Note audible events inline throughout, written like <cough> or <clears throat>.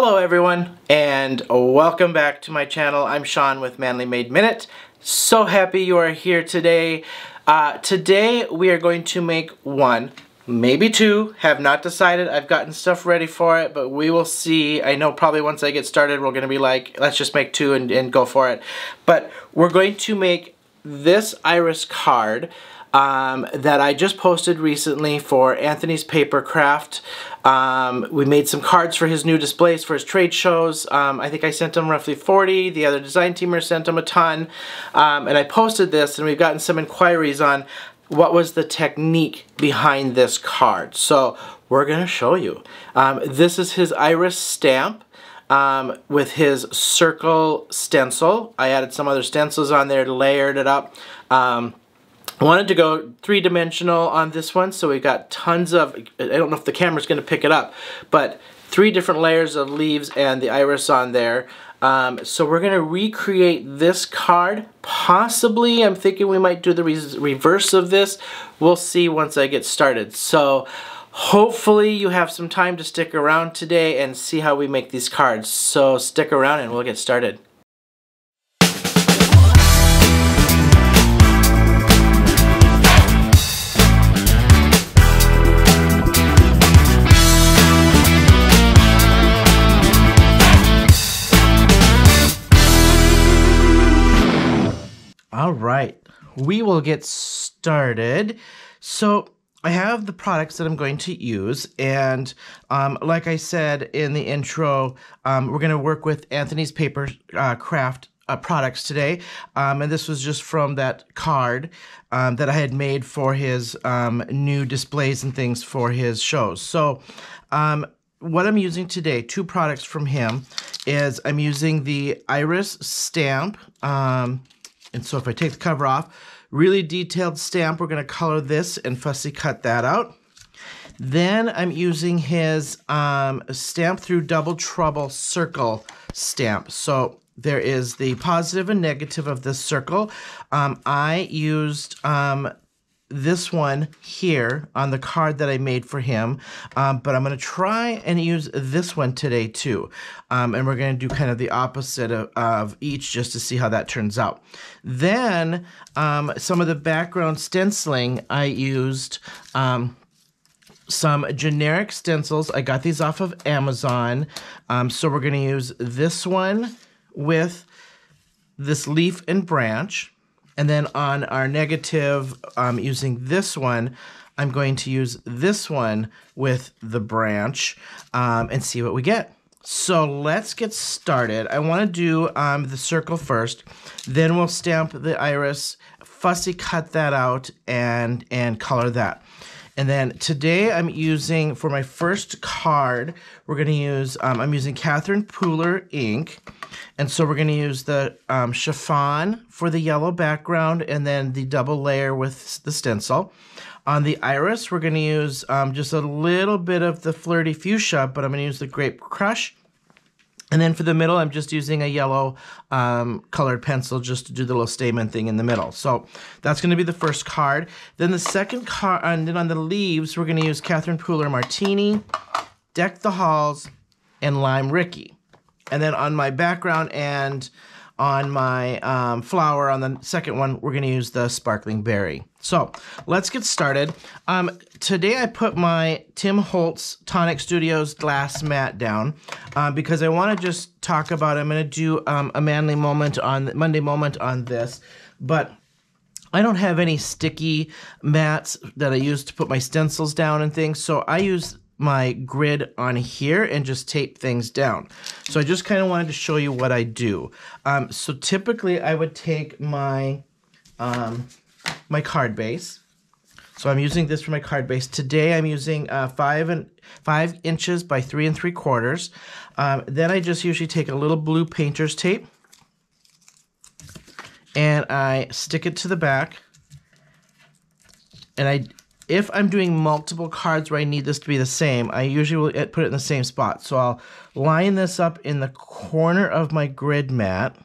Hello everyone and welcome back to my channel. I'm Sean with Manley Made Minute. So happy you are here today. Uh, today we are going to make one, maybe two, have not decided. I've gotten stuff ready for it, but we will see. I know probably once I get started we're going to be like, let's just make two and, and go for it. But we're going to make this iris card um, that I just posted recently for Anthony's Papercraft. Um, we made some cards for his new displays for his trade shows. Um, I think I sent him roughly 40. The other design teamers sent him a ton. Um, and I posted this and we've gotten some inquiries on what was the technique behind this card. So we're going to show you. Um, this is his iris stamp. Um, with his circle stencil. I added some other stencils on there, layered it up. Um, I wanted to go three-dimensional on this one, so we got tons of, I don't know if the camera's going to pick it up, but three different layers of leaves and the iris on there. Um, so we're going to recreate this card. Possibly, I'm thinking we might do the re reverse of this. We'll see once I get started. So hopefully you have some time to stick around today and see how we make these cards. So stick around and we'll get started. All right, we will get started. So I have the products that I'm going to use, and um, like I said in the intro, um, we're going to work with Anthony's Paper uh, Craft uh, products today, um, and this was just from that card um, that I had made for his um, new displays and things for his shows. So um, what I'm using today, two products from him, is I'm using the Iris stamp. And so if I take the cover off, really detailed stamp, we're going to color this and fussy cut that out. Then I'm using his um, stamp through double trouble circle stamp. So there is the positive and negative of this circle. Um, I used um, this one here on the card that I made for him, um, but I'm going to try and use this one today too. Um, and we're going to do kind of the opposite of, of, each just to see how that turns out. Then um, some of the background stenciling I used um, some generic stencils. I got these off of Amazon. Um, so we're going to use this one with this leaf and branch. And then on our negative, um, using this one, I'm going to use this one with the branch um, and see what we get. So let's get started. I want to do um, the circle first, then we'll stamp the iris, fussy cut that out, and, and color that. And then today I'm using, for my first card, we're going to use, um, I'm using Catherine Pooler ink. And so we're going to use the um, chiffon for the yellow background and then the double layer with the stencil. On the iris, we're going to use um, just a little bit of the Flirty Fuchsia, but I'm going to use the Grape Crush. And then for the middle, I'm just using a yellow um, colored pencil just to do the little statement thing in the middle. So that's going to be the first card. Then the second card, and then on the leaves, we're going to use Catherine Pooler Martini, Deck the Halls, and Lime Rickey. And then on my background and on my um, flower on the second one, we're going to use the Sparkling Berry. So let's get started. Um, today I put my Tim Holtz Tonic Studios glass mat down uh, because I want to just talk about, I'm going to do um, a manly moment on, Monday moment on this, but I don't have any sticky mats that I use to put my stencils down and things, so I use my grid on here and just tape things down. So I just kind of wanted to show you what I do. Um, so typically I would take my, um, my card base. So I'm using this for my card base. Today I'm using uh, five and five inches by three and three quarters. Um, then I just usually take a little blue painter's tape and I stick it to the back and I if I'm doing multiple cards where I need this to be the same, I usually will uh, put it in the same spot. So I'll line this up in the corner of my grid mat,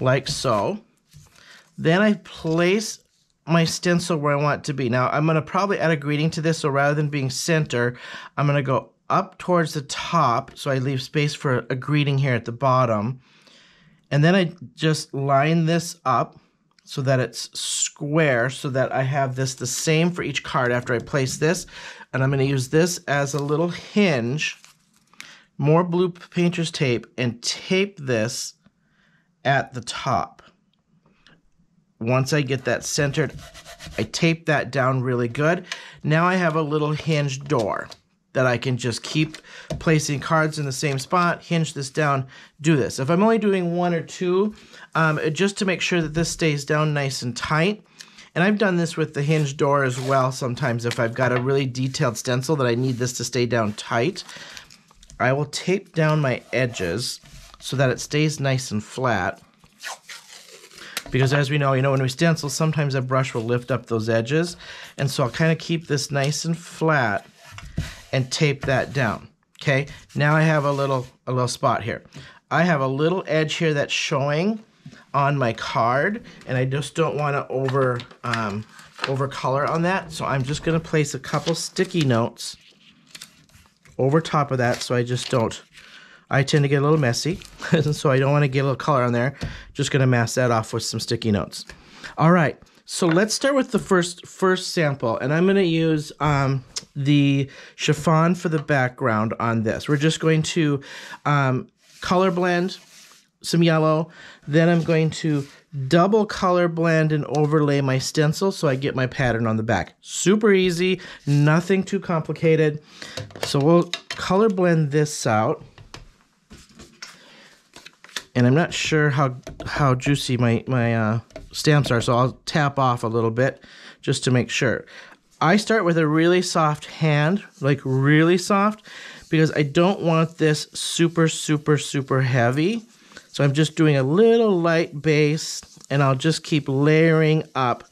like so. Then I place my stencil where I want it to be. Now I'm going to probably add a greeting to this, so rather than being center, I'm going to go up towards the top, so I leave space for a greeting here at the bottom. And then I just line this up so that it's square so that I have this the same for each card after I place this. And I'm going to use this as a little hinge, more blue painter's tape, and tape this at the top. Once I get that centered, I tape that down really good. Now I have a little hinge door that I can just keep placing cards in the same spot, hinge this down, do this. If I'm only doing one or two, um, just to make sure that this stays down nice and tight, and I've done this with the hinge door as well sometimes if I've got a really detailed stencil that I need this to stay down tight. I will tape down my edges so that it stays nice and flat. Because as we know, you know, when we stencil, sometimes a brush will lift up those edges. And so I'll kind of keep this nice and flat and tape that down. Okay, now I have a little a little spot here. I have a little edge here that's showing on my card, and I just don't want to over um, over color on that. So I'm just going to place a couple sticky notes over top of that, so I just don't. I tend to get a little messy, <laughs> so I don't want to get a little color on there. Just going to mask that off with some sticky notes. All right, so let's start with the first first sample, and I'm going to use um, the chiffon for the background on this. We're just going to um, color blend some yellow. Then I'm going to double color blend and overlay my stencil so I get my pattern on the back. Super easy, nothing too complicated. So we'll color blend this out. And I'm not sure how how juicy my, my uh, stamps are, so I'll tap off a little bit just to make sure. I start with a really soft hand, like really soft, because I don't want this super, super, super heavy. So I'm just doing a little light base and I'll just keep layering up.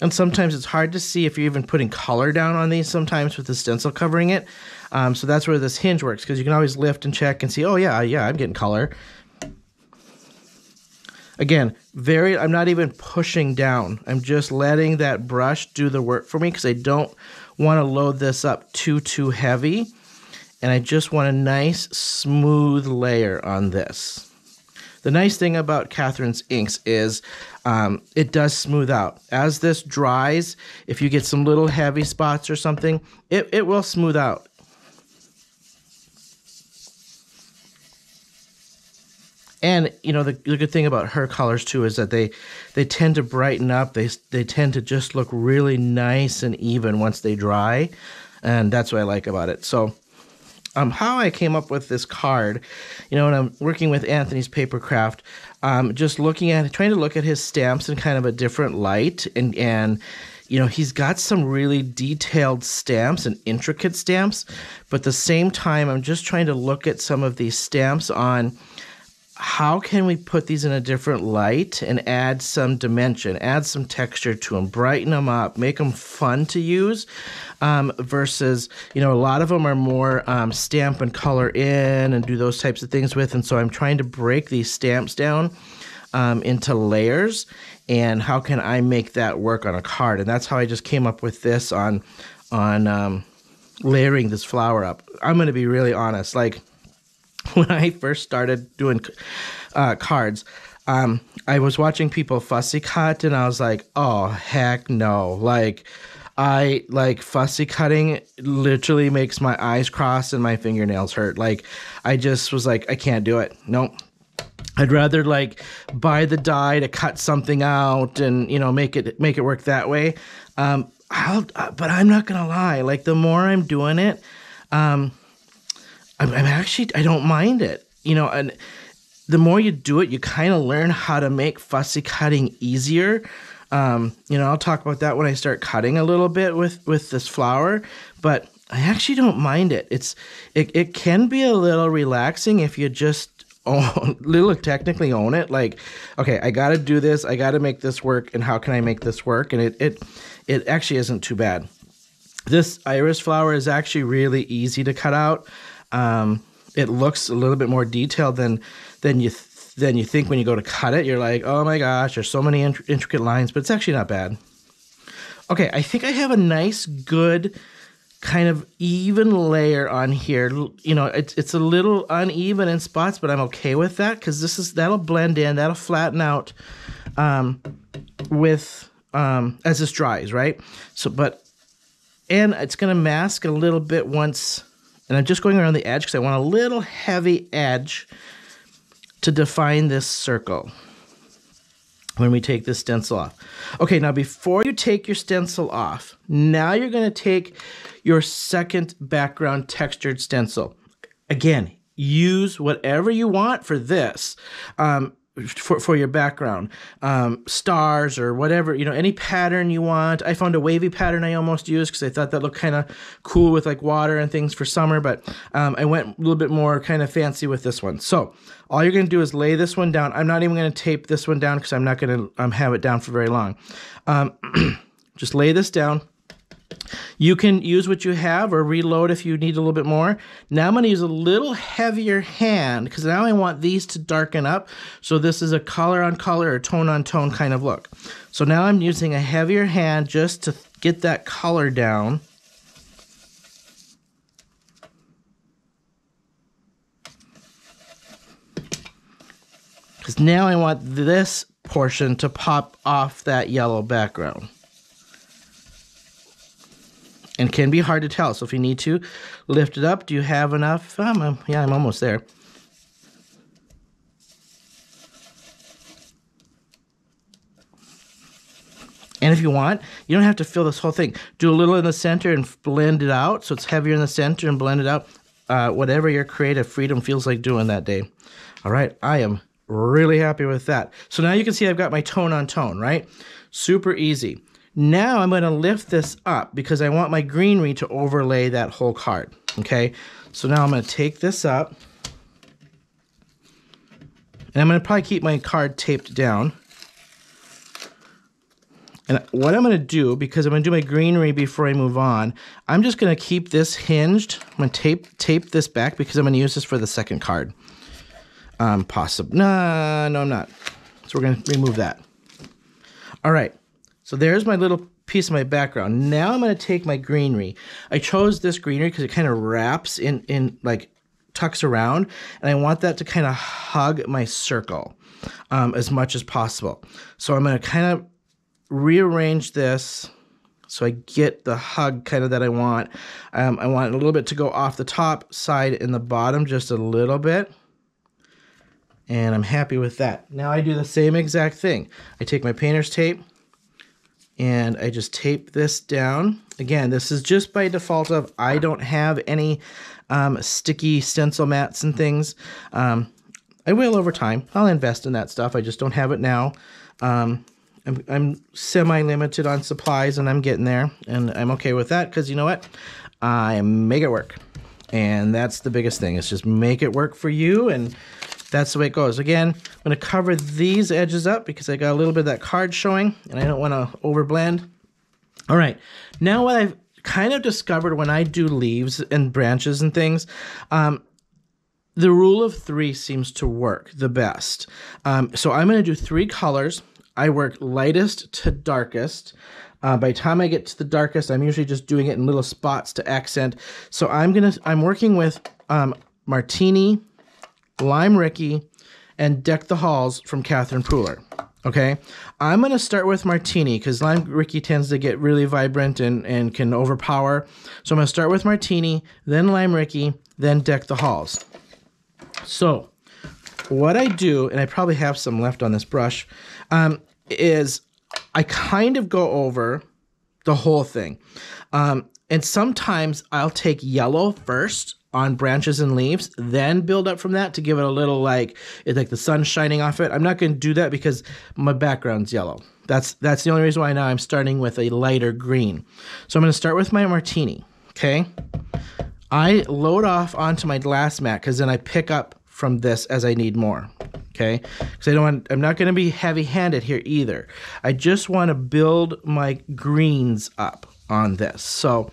And sometimes it's hard to see if you're even putting color down on these sometimes with the stencil covering it. Um, so that's where this hinge works because you can always lift and check and see, oh yeah, yeah, I'm getting color. Again, very, I'm not even pushing down. I'm just letting that brush do the work for me because I don't want to load this up too, too heavy. And I just want a nice smooth layer on this. The nice thing about Catherine's inks is um, it does smooth out. As this dries, if you get some little heavy spots or something, it, it will smooth out. And you know the, the good thing about her colors too is that they they tend to brighten up. They they tend to just look really nice and even once they dry. And that's what i like about it. So um, how I came up with this card, you know, when I'm working with Anthony's papercraft, um, just looking at, trying to look at his stamps in kind of a different light, and and you know, he's got some really detailed stamps and intricate stamps, but at the same time, I'm just trying to look at some of these stamps on how can we put these in a different light and add some dimension, add some texture to them, brighten them up, make them fun to use? Um, versus, you know, a lot of them are more um, stamp and color in and do those types of things with. And so I'm trying to break these stamps down um, into layers. And how can I make that work on a card? And that's how I just came up with this on on um, layering this flower up. I'm going to be really honest, like <laughs> when I first started doing uh, cards, um, I was watching people fussy cut, and I was like, "Oh heck no!" Like, I like fussy cutting. Literally makes my eyes cross and my fingernails hurt. Like, I just was like, I can't do it. Nope. I'd rather like buy the die to cut something out and you know make it make it work that way. Um, I'll, but I'm not gonna lie. Like the more I'm doing it, um, I'm, I'm actually I don't mind it. You know, and the more you do it, you kind of learn how to make fussy cutting easier. Um, you know, I'll talk about that when I start cutting a little bit with with this flower, but I actually don't mind it. It's it, it can be a little relaxing if you just <laughs> own, little technically own it. Like, okay, I got to do this. I got to make this work, and how can I make this work? And it it it actually isn't too bad. This iris flower is actually really easy to cut out. Um, it looks a little bit more detailed than than you th- than you think when you go to cut it. You're like, oh my gosh, there's so many int- intricate lines, but it's actually not bad. Okay, I think I have a nice, good kind of even layer on here. You know, it's it's a little uneven in spots, but I'm okay with that because this is that'll blend in, that'll flatten out um, with um, as this dries, right? So, but and it's gonna mask a little bit once, and I'm just going around the edge because I want a little heavy edge to define this circle when we take this stencil off. Okay, now before you take your stencil off, now you're going to take your second background textured stencil. Again, use whatever you want for this. Um, for, for your background um, stars or whatever you know any pattern you want. I found a wavy pattern i almost used because i thought that looked kind of cool with like water and things for summer but um, i went a little bit more kind of fancy with this one. So all you're going to do is lay this one down. I'm not even going to tape this one down because i'm not going to um, have it down for very long. Um, <clears throat> just lay this down you can use what you have or reload if you need a little bit more. Now I'm going to use a little heavier hand because now I want these to darken up. So this is a color on color or tone on tone kind of look. So now I'm using a heavier hand just to get that color down. Because now I want this portion to pop off that yellow background and can be hard to tell. So if you need to lift it up, do you have enough? Um, yeah, I'm almost there. And if you want, you don't have to fill this whole thing. Do a little in the center and blend it out so it's heavier in the center and blend it out. Uh, whatever your creative freedom feels like doing that day. All right, I am really happy with that. So now you can see I've got my tone on tone, right? Super easy. Now I'm going to lift this up because I want my greenery to overlay that whole card. Okay, so now I'm going to take this up. And I'm going to probably keep my card taped down. And what I'm going to do, because I'm going to do my greenery before I move on, I'm just going to keep this hinged. I'm going to tape, tape this back because I'm going to use this for the second card. Um, possible. No, no, I'm not. So we're going to remove that. All right. So there's my little piece of my background. Now I'm going to take my greenery. I chose this greenery because it kind of wraps in, in like tucks around and I want that to kind of hug my circle um, as much as possible. So I'm going to kind of rearrange this so I get the hug kind of that I want. Um, I want a little bit to go off the top side and the bottom just a little bit. And I'm happy with that. Now I do the same exact thing. I take my painter's tape, and I just tape this down. Again, this is just by default of I don't have any um, sticky stencil mats and things. Um, I will over time. I'll invest in that stuff. I just don't have it now. Um, I'm, I'm semi-limited on supplies and I'm getting there and I'm okay with that because you know what? I make it work. And that's the biggest thing. It's just make it work for you and that's the way it goes. Again, I'm going to cover these edges up because I got a little bit of that card showing and I don't want to overblend. All right, now what I've kind of discovered when I do leaves and branches and things, um, the rule of three seems to work the best. Um, so I'm going to do three colors. I work lightest to darkest. Uh, by the time I get to the darkest, I'm usually just doing it in little spots to accent. So I'm gonna I'm working with um, Martini, Lime Rickey, and Deck the Halls from Catherine Pooler. Okay, I'm to start with Martini because Lime Rickey tends to get really vibrant and, and can overpower. So I'm to start with Martini, then Lime Rickey, then Deck the Halls. So what I do, and I probably have some left on this brush, um, is I kind of go over the whole thing. Um, and sometimes I'll take yellow first on branches and leaves, then build up from that to give it a little like it's like the sun shining off it. I'm not going to do that because my background's yellow. That's that's the only reason why now I'm starting with a lighter green. So I'm going to start with my martini. Okay, I load off onto my glass mat because then I pick up from this as I need more. Okay, because I don't want. I'm not going to be heavy-handed here either. I just want to build my greens up on this. So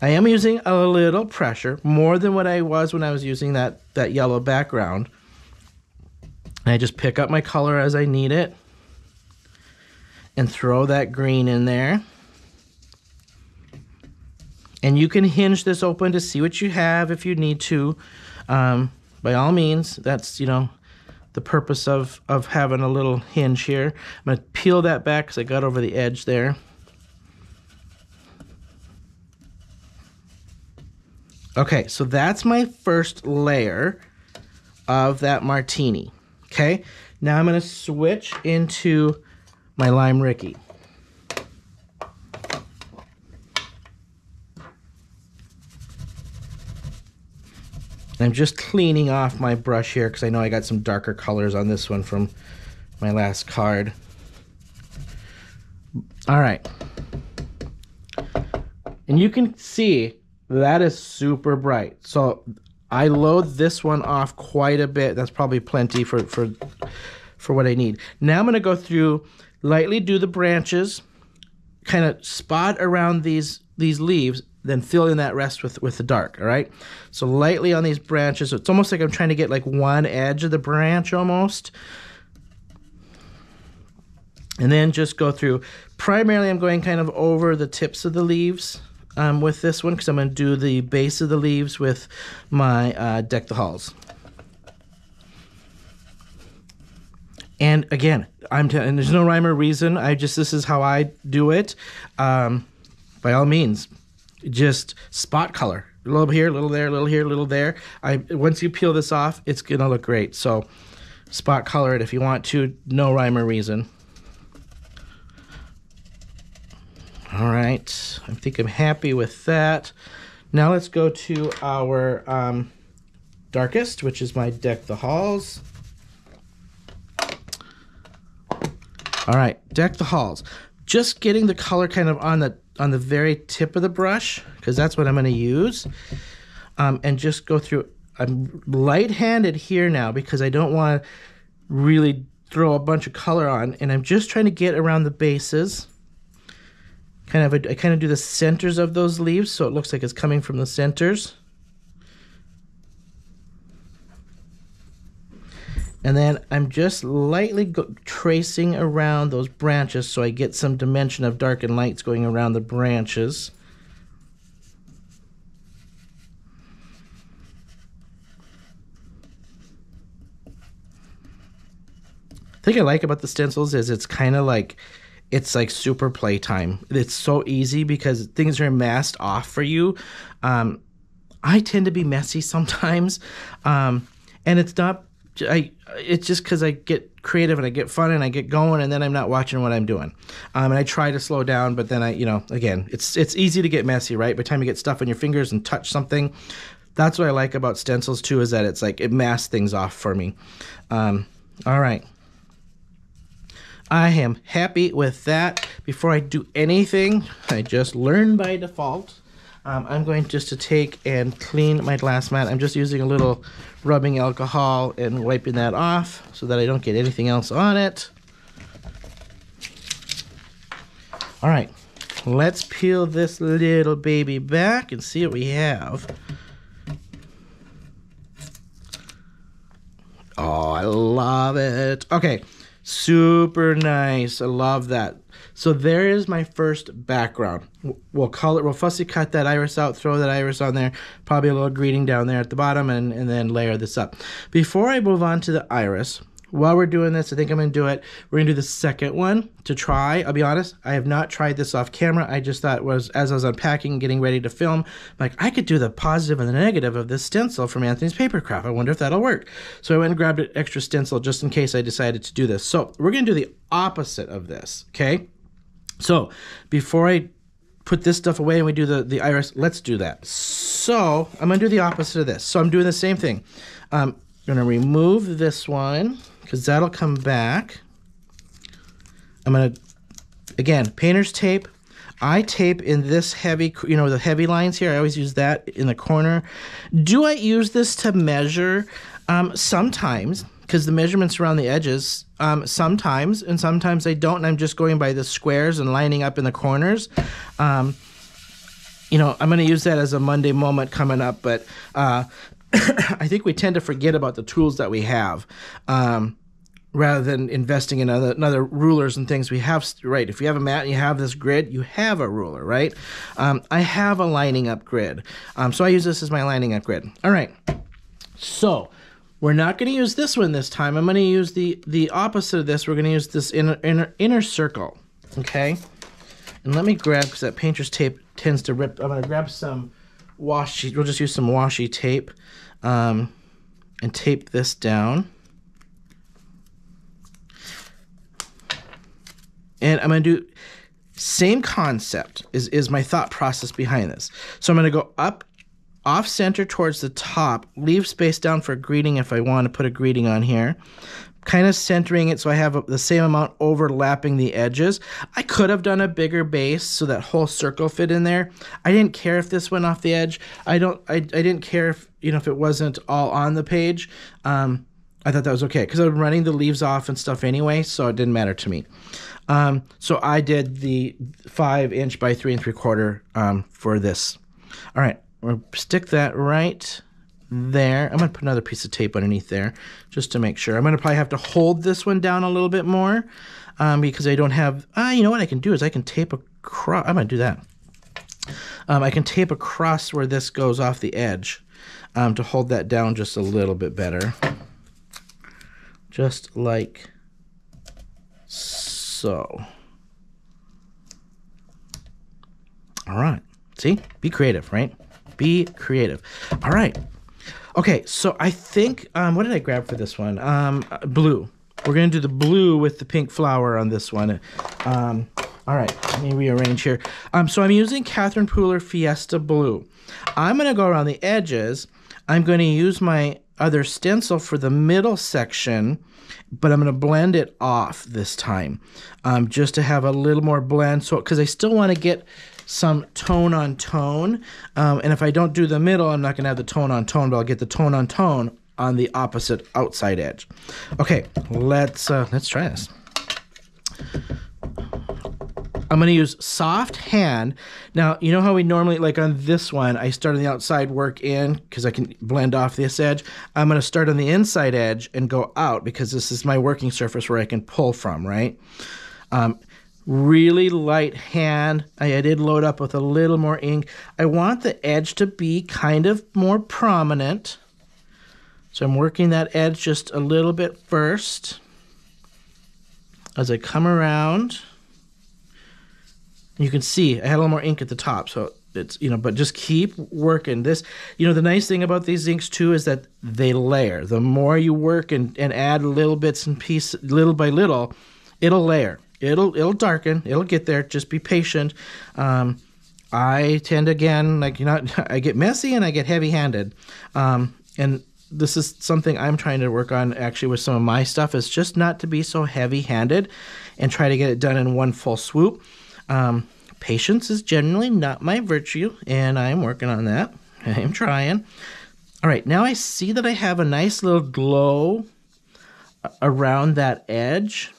I am using a little pressure, more than what I was when I was using that, that yellow background. And I just pick up my color as I need it and throw that green in there. And you can hinge this open to see what you have if you need to. Um, by all means, that's, you know, the purpose of, of having a little hinge here. I'm going to peel that back because I got over the edge there. Okay, so that's my first layer of that martini. Okay, now I'm going to switch into my lime Rickey. I'm just cleaning off my brush here because I know I got some darker colors on this one from my last card. All right. And you can see that is super bright. So I load this one off quite a bit. That's probably plenty for, for, for what I need. Now I'm going to go through, lightly do the branches, kind of spot around these, these leaves, then fill in that rest with, with the dark, all right? So lightly on these branches. It's almost like I'm trying to get like one edge of the branch almost. And then just go through. Primarily, I'm going kind of over the tips of the leaves um, with this one because I'm going to do the base of the leaves with my uh, Deck the Halls. And again, I'm t- and there's no rhyme or reason. I just this is how I do it. Um, by all means, just spot color. A little here, a little there, a little here, a little there. I once you peel this off, it's gonna look great. So spot color it if you want to. No rhyme or reason. All right, I think I'm happy with that. Now let's go to our um, darkest, which is my Deck the Halls. All right, Deck the Halls. Just getting the color kind of on the on the very tip of the brush, because that's what I'm going to use. Um, and just go through. I'm light-handed here now because I don't want to really throw a bunch of color on. And I'm just trying to get around the bases kind of a, I kind of do the centers of those leaves so it looks like it's coming from the centers. And then I'm just lightly tracing around those branches so I get some dimension of dark and lights going around the branches. The thing I like about the stencils is it's kind of like it's like super playtime. It's so easy because things are masked off for you. Um, I tend to be messy <laughs> sometimes, um, and it's not. I it's just because I get creative and I get fun and I get going, and then I'm not watching what I'm doing. Um, and I try to slow down, but then I, you know, again, it's it's easy to get messy, right? By the time you get stuff on your fingers and touch something, that's what I like about stencils too, is that it's like it masks things off for me. Um, all right. I am happy with that. Before I do anything, I just learn by default. Um, I'm going just to take and clean my glass mat. I'm just using a little rubbing alcohol and wiping that off so that I don't get anything else on it. All right, let's peel this little baby back and see what we have. Oh, I love it. Okay, Super nice. I love that. So there is my first background. We'll call it, we'll fussy cut that iris out, throw that iris on there, probably a little greeting down there at the bottom, and, and then layer this up. Before I move on to the iris, while we're doing this, I think I'm to do it. We're to do the second one to try. I'll be honest, I have not tried this off camera. I just thought was as I was unpacking, getting ready to film, like I could do the positive and the negative of this stencil from Anthony's Papercraft. I wonder if that'll work. So I went and grabbed an extra stencil just in case I decided to do this. So we're to do the opposite of this, okay? So before I put this stuff away and we do the, the iris, let's do that. So I'm to do the opposite of this. So I'm doing the same thing. Um, I'm to remove this one because that'll come back. I'm going to, again, painter's tape. I tape in this heavy, you know, the heavy lines here. I always use that in the corner. Do I use this to measure? Um, sometimes, because the measurements around the edges, um, sometimes, and sometimes I don't, and I'm just going by the squares and lining up in the corners. Um, you know, I'm going to use that as a Monday moment coming up, but uh, <coughs> I think we tend to forget about the tools that we have. Um, rather than investing in other, another rulers and things. We have right if you have a mat and you have this grid you have a ruler right? Um, i have a lining up grid. Um, so i use this as my lining up grid. All right. So we're not going to use this one this time. I'm going to use the the opposite of this. We're going to use this inner, inner inner circle okay? And let me grab because that painter's tape tends to rip. I'm going to grab some washi we'll just use some washi tape um, and tape this down And I'm to do same concept is, is my thought process behind this. So I'm to go up off center towards the top, leave space down for greeting if I want to put a greeting on here. Kind of centering it so I have the same amount overlapping the edges. I could have done a bigger base so that whole circle fit in there. I didn't care if this went off the edge. I don't. I, I didn't care if you know if it wasn't all on the page. Um, I thought that was okay because I'm running the leaves off and stuff anyway, so it didn't matter to me. Um, so I did the five inch by three and three quarter um, for this. All right, we'll stick that right there. I'm gonna put another piece of tape underneath there just to make sure. I'm gonna probably have to hold this one down a little bit more um, because I don't have. Ah, you know what I can do is I can tape across. I'm gonna do that. Um, I can tape across where this goes off the edge um, to hold that down just a little bit better. Just like so. All right. See? Be creative, right? Be creative. All right. Okay, so I think, um, what did I grab for this one? Um, uh, blue. We're to do the blue with the pink flower on this one. Um, all right, let me rearrange here. Um, so I'm using Catherine Pooler Fiesta Blue. I'm to go around the edges. I'm to use my other stencil for the middle section but I'm going to blend it off this time um, just to have a little more blend. So, because I still want to get some tone on tone. Um, and if I don't do the middle, I'm not going to have the tone on tone, but I'll get the tone on tone on the opposite outside edge. Okay, let's uh, let's try this. I'm going to use soft hand. Now, you know how we normally, like on this one, I start on the outside, work in, because I can blend off this edge. I'm going to start on the inside edge and go out because this is my working surface where I can pull from, right? Um, really light hand. I, I did load up with a little more ink. I want the edge to be kind of more prominent. So I'm working that edge just a little bit first as I come around you can see I had a little more ink at the top, so it's you know, but just keep working this. You know, the nice thing about these inks too is that they layer. The more you work and, and add little bits and pieces, little by little, it'll layer. It'll it'll darken. It'll get there. Just be patient. Um, I tend again like you know <laughs> I get messy and I get heavy handed, um, and this is something I'm trying to work on actually with some of my stuff is just not to be so heavy handed, and try to get it done in one full swoop. Um, patience is generally not my virtue, and I'm working on that. I am trying. All right, now I see that I have a nice little glow around that edge.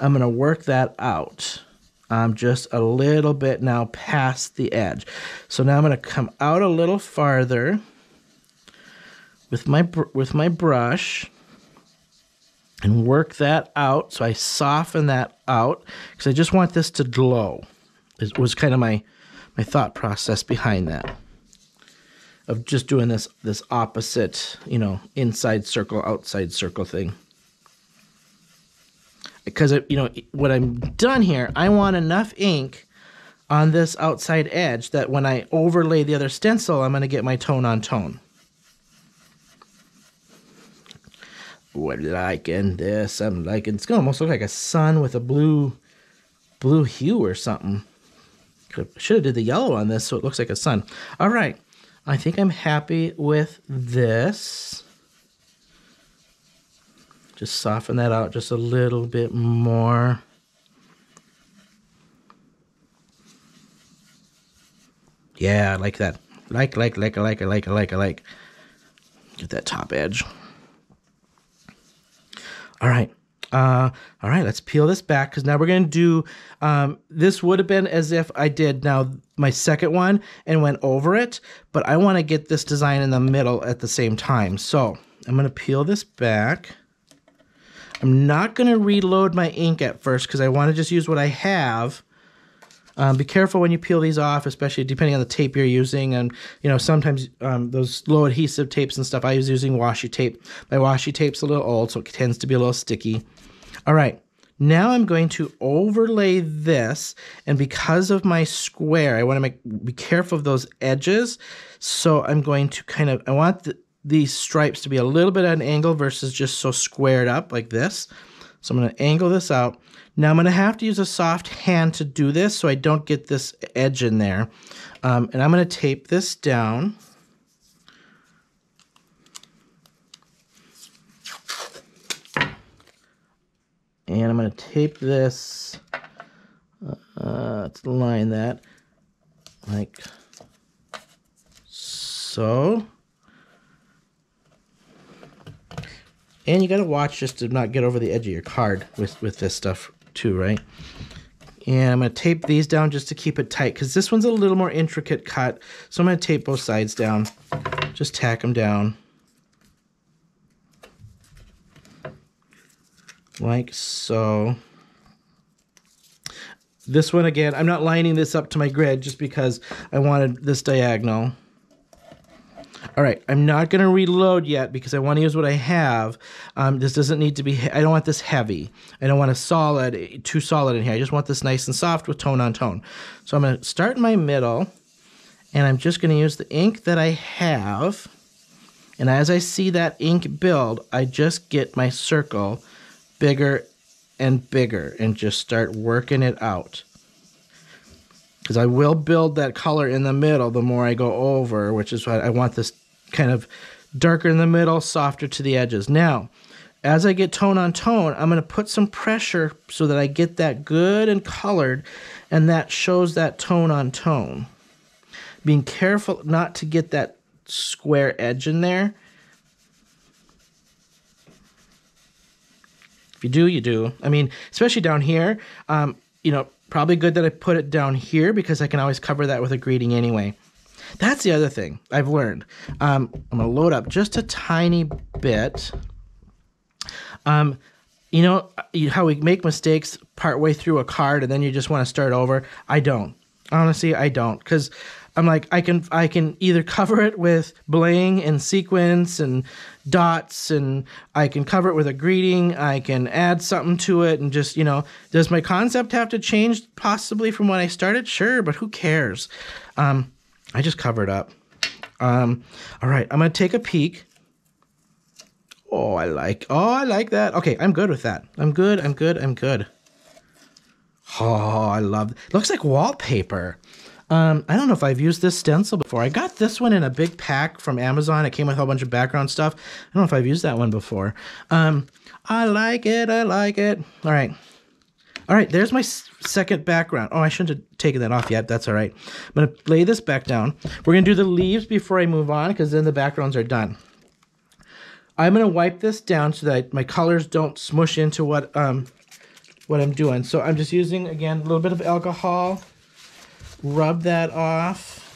I'm going to work that out. I'm just a little bit now past the edge. So now I'm going to come out a little farther with my with my brush and work that out. So I soften that out because I just want this to glow. It was kind of my my thought process behind that of just doing this this opposite, you know, inside circle, outside circle thing. Because you know, what I'm done here, I want enough ink on this outside edge that when I overlay the other stencil, I'm going to get my tone on tone. What this? I'm liking. It's gonna almost look like a sun with a blue, blue hue or something. Should have did the yellow on this so it looks like a sun. All right, I think I'm happy with this. Just soften that out just a little bit more. Yeah, I like that. Like, like, like, like, like, like, like. Get that top edge. All right. Uh, all right, let's peel this back because now we're going to do. Um, this would have been as if I did now my second one and went over it, but I want to get this design in the middle at the same time. So I'm going to peel this back. I'm not going to reload my ink at first because I want to just use what I have. Um, be careful when you peel these off, especially depending on the tape you're using. And, you know, sometimes um, those low adhesive tapes and stuff, I was using washi tape. My washi tape's a little old, so it tends to be a little sticky. All right. Now I'm going to overlay this, and because of my square, I want to make be careful of those edges. So I'm going to kind of, I want the, these stripes to be a little bit at an angle versus just so squared up like this. So I'm going to angle this out. Now I'm going to have to use a soft hand to do this so I don't get this edge in there. Um, and I'm going to tape this down. And I'm going to tape this, uh, let's line that like so. And you got to watch just to not get over the edge of your card with, with this stuff too, right? And I'm going to tape these down just to keep it tight because this one's a little more intricate cut. So I'm going to tape both sides down. Just tack them down. like so. This one again, I'm not lining this up to my grid just because I wanted this diagonal. All right, I'm not going to reload yet because I want to use what I have. Um, this doesn't need to be, I don't want this heavy. I don't want a solid, too solid in here. I just want this nice and soft with tone on tone. So I'm going to start in my middle and I'm just going to use the ink that I have. And as I see that ink build, I just get my circle bigger and bigger and just start working it out. Because I will build that color in the middle the more I go over, which is why I want this kind of darker in the middle, softer to the edges. Now, as I get tone on tone, I'm going to put some pressure so that I get that good and colored, and that shows that tone on tone. Being careful not to get that square edge in there If you do, you do. I mean, especially down here, um, you know, probably good that I put it down here because I can always cover that with a greeting anyway. That's the other thing I've learned. Um, I'm going to load up just a tiny bit. Um, you know how we make mistakes partway through a card and then you just want to start over? I don't. Honestly, I don't because I'm like I can I can either cover it with bling and sequence and dots and I can cover it with a greeting, I can add something to it and just, you know, does my concept have to change possibly from when I started? Sure, but who cares? Um I just cover it up. Um all right, I'm going to take a peek. Oh, I like. Oh, I like that. Okay, I'm good with that. I'm good. I'm good. I'm good. Oh, I love. Looks like wallpaper. Um, I don't know if I've used this stencil before. I got this one in a big pack from Amazon. It came with a whole bunch of background stuff. I don't know if I've used that one before. Um, I like it. I like it. All right. All right, there's my second background. Oh, I shouldn't have taken that off yet. That's all right. I'm going to lay this back down. We're going to do the leaves before I move on because then the backgrounds are done. I'm going to wipe this down so that my colors don't smush into what um what I'm doing. So I'm just using, again, a little bit of alcohol rub that off.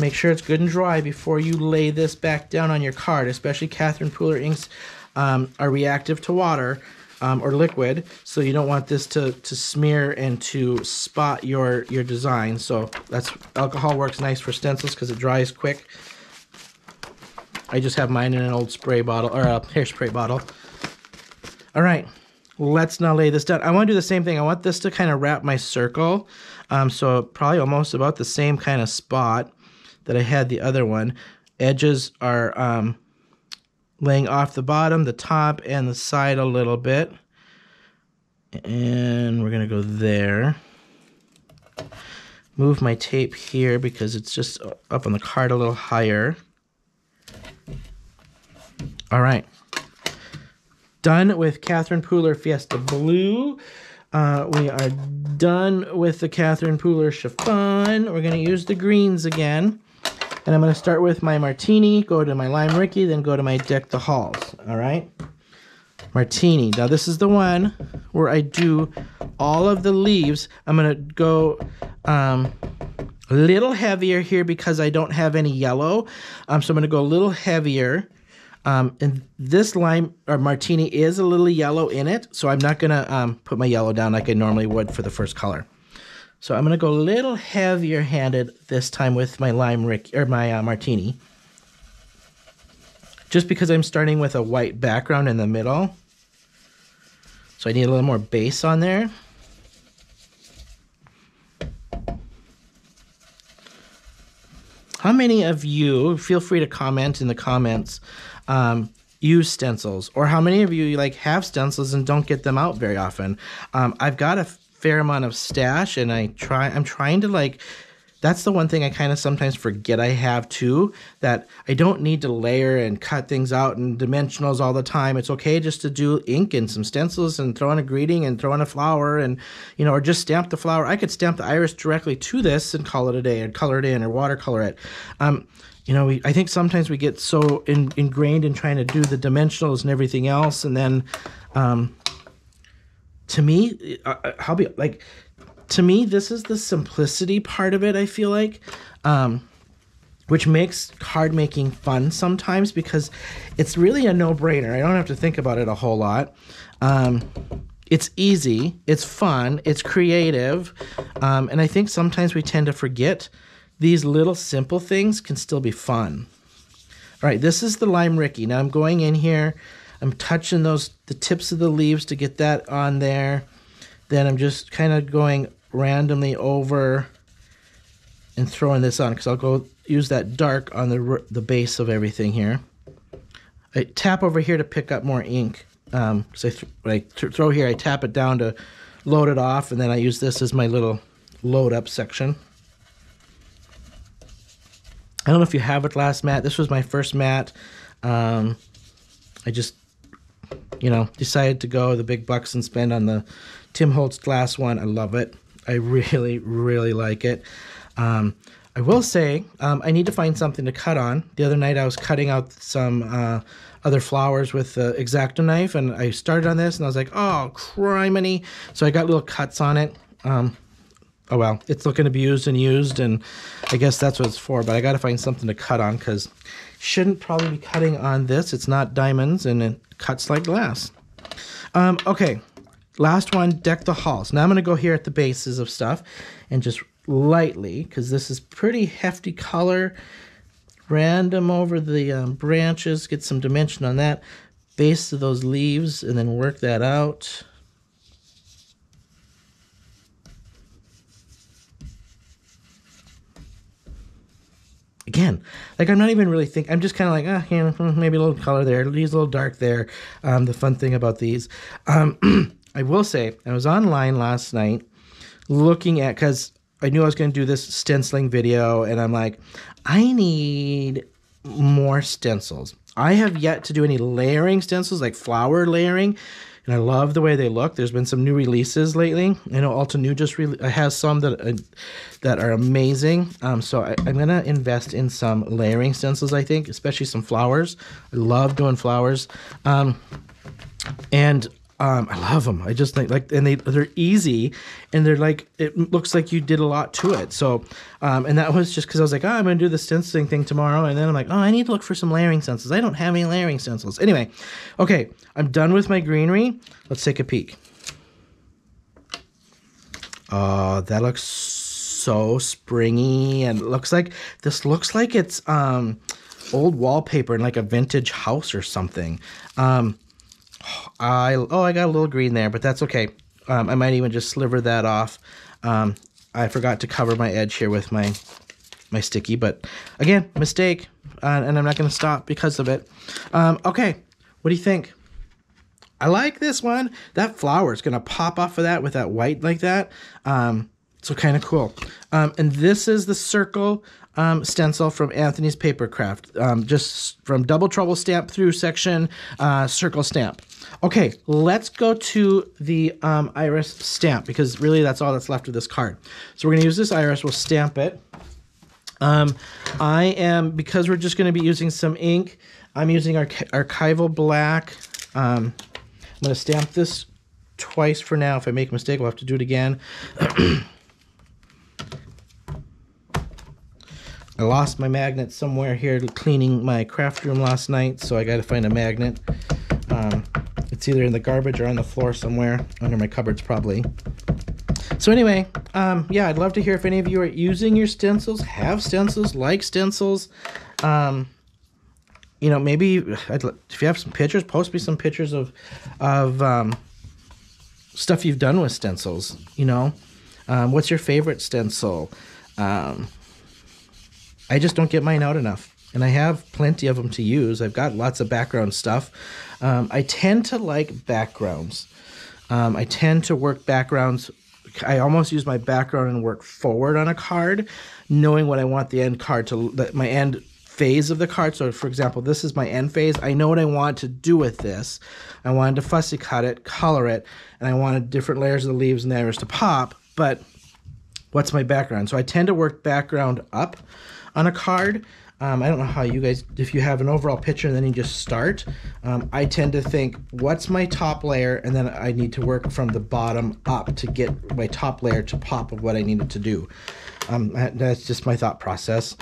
Make sure it's good and dry before you lay this back down on your card, especially Catherine Pooler inks um, are reactive to water um, or liquid, so you don't want this to, to smear and to spot your, your design. So that's alcohol works nice for stencils because it dries quick. I just have mine in an old spray bottle or a hairspray bottle. All right, let's now lay this down. I want to do the same thing. I want this to kind of wrap my circle. Um, so probably almost about the same kind of spot that I had the other one. Edges are um, laying off the bottom, the top, and the side a little bit. And we're going to go there. Move my tape here because it's just up on the card a little higher. All right. Done with Catherine Pooler Fiesta Blue. Uh, we are done with the Catherine Pooler chiffon. We're going to use the greens again. And I'm going to start with my martini, go to my lime Rickey, then go to my deck the halls. All right? Martini. Now this is the one where I do all of the leaves. I'm going to go um, a little heavier here because I don't have any yellow. Um, so I'm going to go a little heavier Um, and this lime or martini is a little yellow in it, so I'm not gonna um, put my yellow down like I normally would for the first color. So I'm gonna go a little heavier handed this time with my lime rick or my uh, martini. Just because I'm starting with a white background in the middle. So I need a little more base on there. How many of you, feel free to comment in the comments, um, use stencils? Or how many of you like have stencils and don't get them out very often? Um, I've got a fair amount of stash and I try, I'm trying to like that's the one thing I kind of sometimes forget I have too. That I don't need to layer and cut things out in dimensionals all the time. It's okay just to do ink and some stencils and throw in a greeting and throw in a flower and, you know, or just stamp the flower. I could stamp the iris directly to this and call it a day and color it in or watercolor it. Um, you know, we, I think sometimes we get so in, ingrained in trying to do the dimensionals and everything else. And then, um, to me, I'll be like, to me, this is the simplicity part of it, I feel like. Um, which makes card making fun sometimes because it's really a no brainer. I don't have to think about it a whole lot. Um, it's easy, it's fun, it's creative, um, and I think sometimes we tend to forget these little simple things can still be fun. All right, this is the Lime Rickey. Now I'm going in here, I'm touching those the tips of the leaves to get that on there. Then I'm just kind of going randomly over and throwing this on because I'll go use that dark on the, the base of everything here. I tap over here to pick up more ink. Um, so I th when I th throw here, I tap it down to load it off, and then I use this as my little load up section. I don't know if you have it last mat. This was my first mat. Um, I just, you know, decided to go the big bucks and spend on the Tim Holtz glass one. I love it. I <laughs> really, really like it. Um, I will say um, I need to find something to cut on. The other night I was cutting out some uh, other flowers with the X-Acto knife, and I started on this, and I was like, oh, criminy. So I got little cuts on it. Um, oh well, it's looking to be used and used, and I guess that's what it's for. But I got to find something to cut on because shouldn't probably be cutting on this. It's not diamonds, and it cuts like glass. Um, okay, Last one, deck the halls. Now I'm going to go here at the bases of stuff and just lightly, because this is pretty hefty color, random over the um, branches, get some dimension on that, base of those leaves, and then work that out. Again, like I'm not even really think. I'm just kind of like, ah, you know, maybe a little color there, leaves a little dark there. Um, the fun thing about these, um, <clears throat> I will say, I was online last night looking at because I knew I was going to do this stenciling video, and I'm like, I need more stencils. I have yet to do any layering stencils, like flower layering, and I love the way they look. There's been some new releases lately. I know Altenew just re- has some that uh, that are amazing. Um, so I, am gonna invest in some layering stencils. I think, especially some flowers. I love doing flowers. Um, and um, I love them. I just think like, and they they're easy, and they're like it looks like you did a lot to it. So, um, and that was just because I was like, oh, I'm gonna do the stenciling thing tomorrow, and then I'm like, oh, I need to look for some layering stencils. I don't have any layering stencils. Anyway, okay, I'm done with my greenery. Let's take a peek. Oh, that looks so springy, and looks like this looks like it's um old wallpaper in like a vintage house or something. Um, I oh I got a little green there, but that's okay. Um, I might even just sliver that off. Um, I forgot to cover my edge here with my my sticky, but again, mistake, uh, and I'm not going to stop because of it. Um, okay, what do you think? I like this one. That flower is going to pop off of that with that white like that. Um, so kind of cool. Um, and this is the circle um, stencil from Anthony's Papercraft. Um, just from Double Trouble Stamp through section, uh, circle stamp. Okay, let's go to the um, iris stamp because really that's all that's left of this card. So we're going to use this iris. We'll stamp it. Um, I am, because we're just going to be using some ink, I'm using our archival black. Um, I'm to stamp this twice for now. If I make a mistake, we'll have to do it again. <clears throat> I lost my magnet somewhere here cleaning my craft room last night, so I got to find a magnet. It's either in the garbage or on the floor somewhere under my cupboards, probably. So anyway, um, yeah, I'd love to hear if any of you are using your stencils, have stencils, like stencils. Um, you know, maybe if you have some pictures, post me some pictures of of um, stuff you've done with stencils. You know, um, what's your favorite stencil? Um, I just don't get mine out enough. And I have plenty of them to use. I've got lots of background stuff. Um, I tend to like backgrounds. Um, I tend to work backgrounds. I almost use my background and work forward on a card, knowing what I want the end card to, my end phase of the card. So, for example, this is my end phase. I know what I want to do with this. I wanted to fussy cut it, color it, and I wanted different layers of the leaves and iris to pop. But what's my background? So I tend to work background up on a card. Um, I don't know how you guys, if you have an overall picture and then you just start, um, I tend to think, what's my top layer? And then I need to work from the bottom up to get my top layer to pop of what I needed to do. Um, that's just my thought process.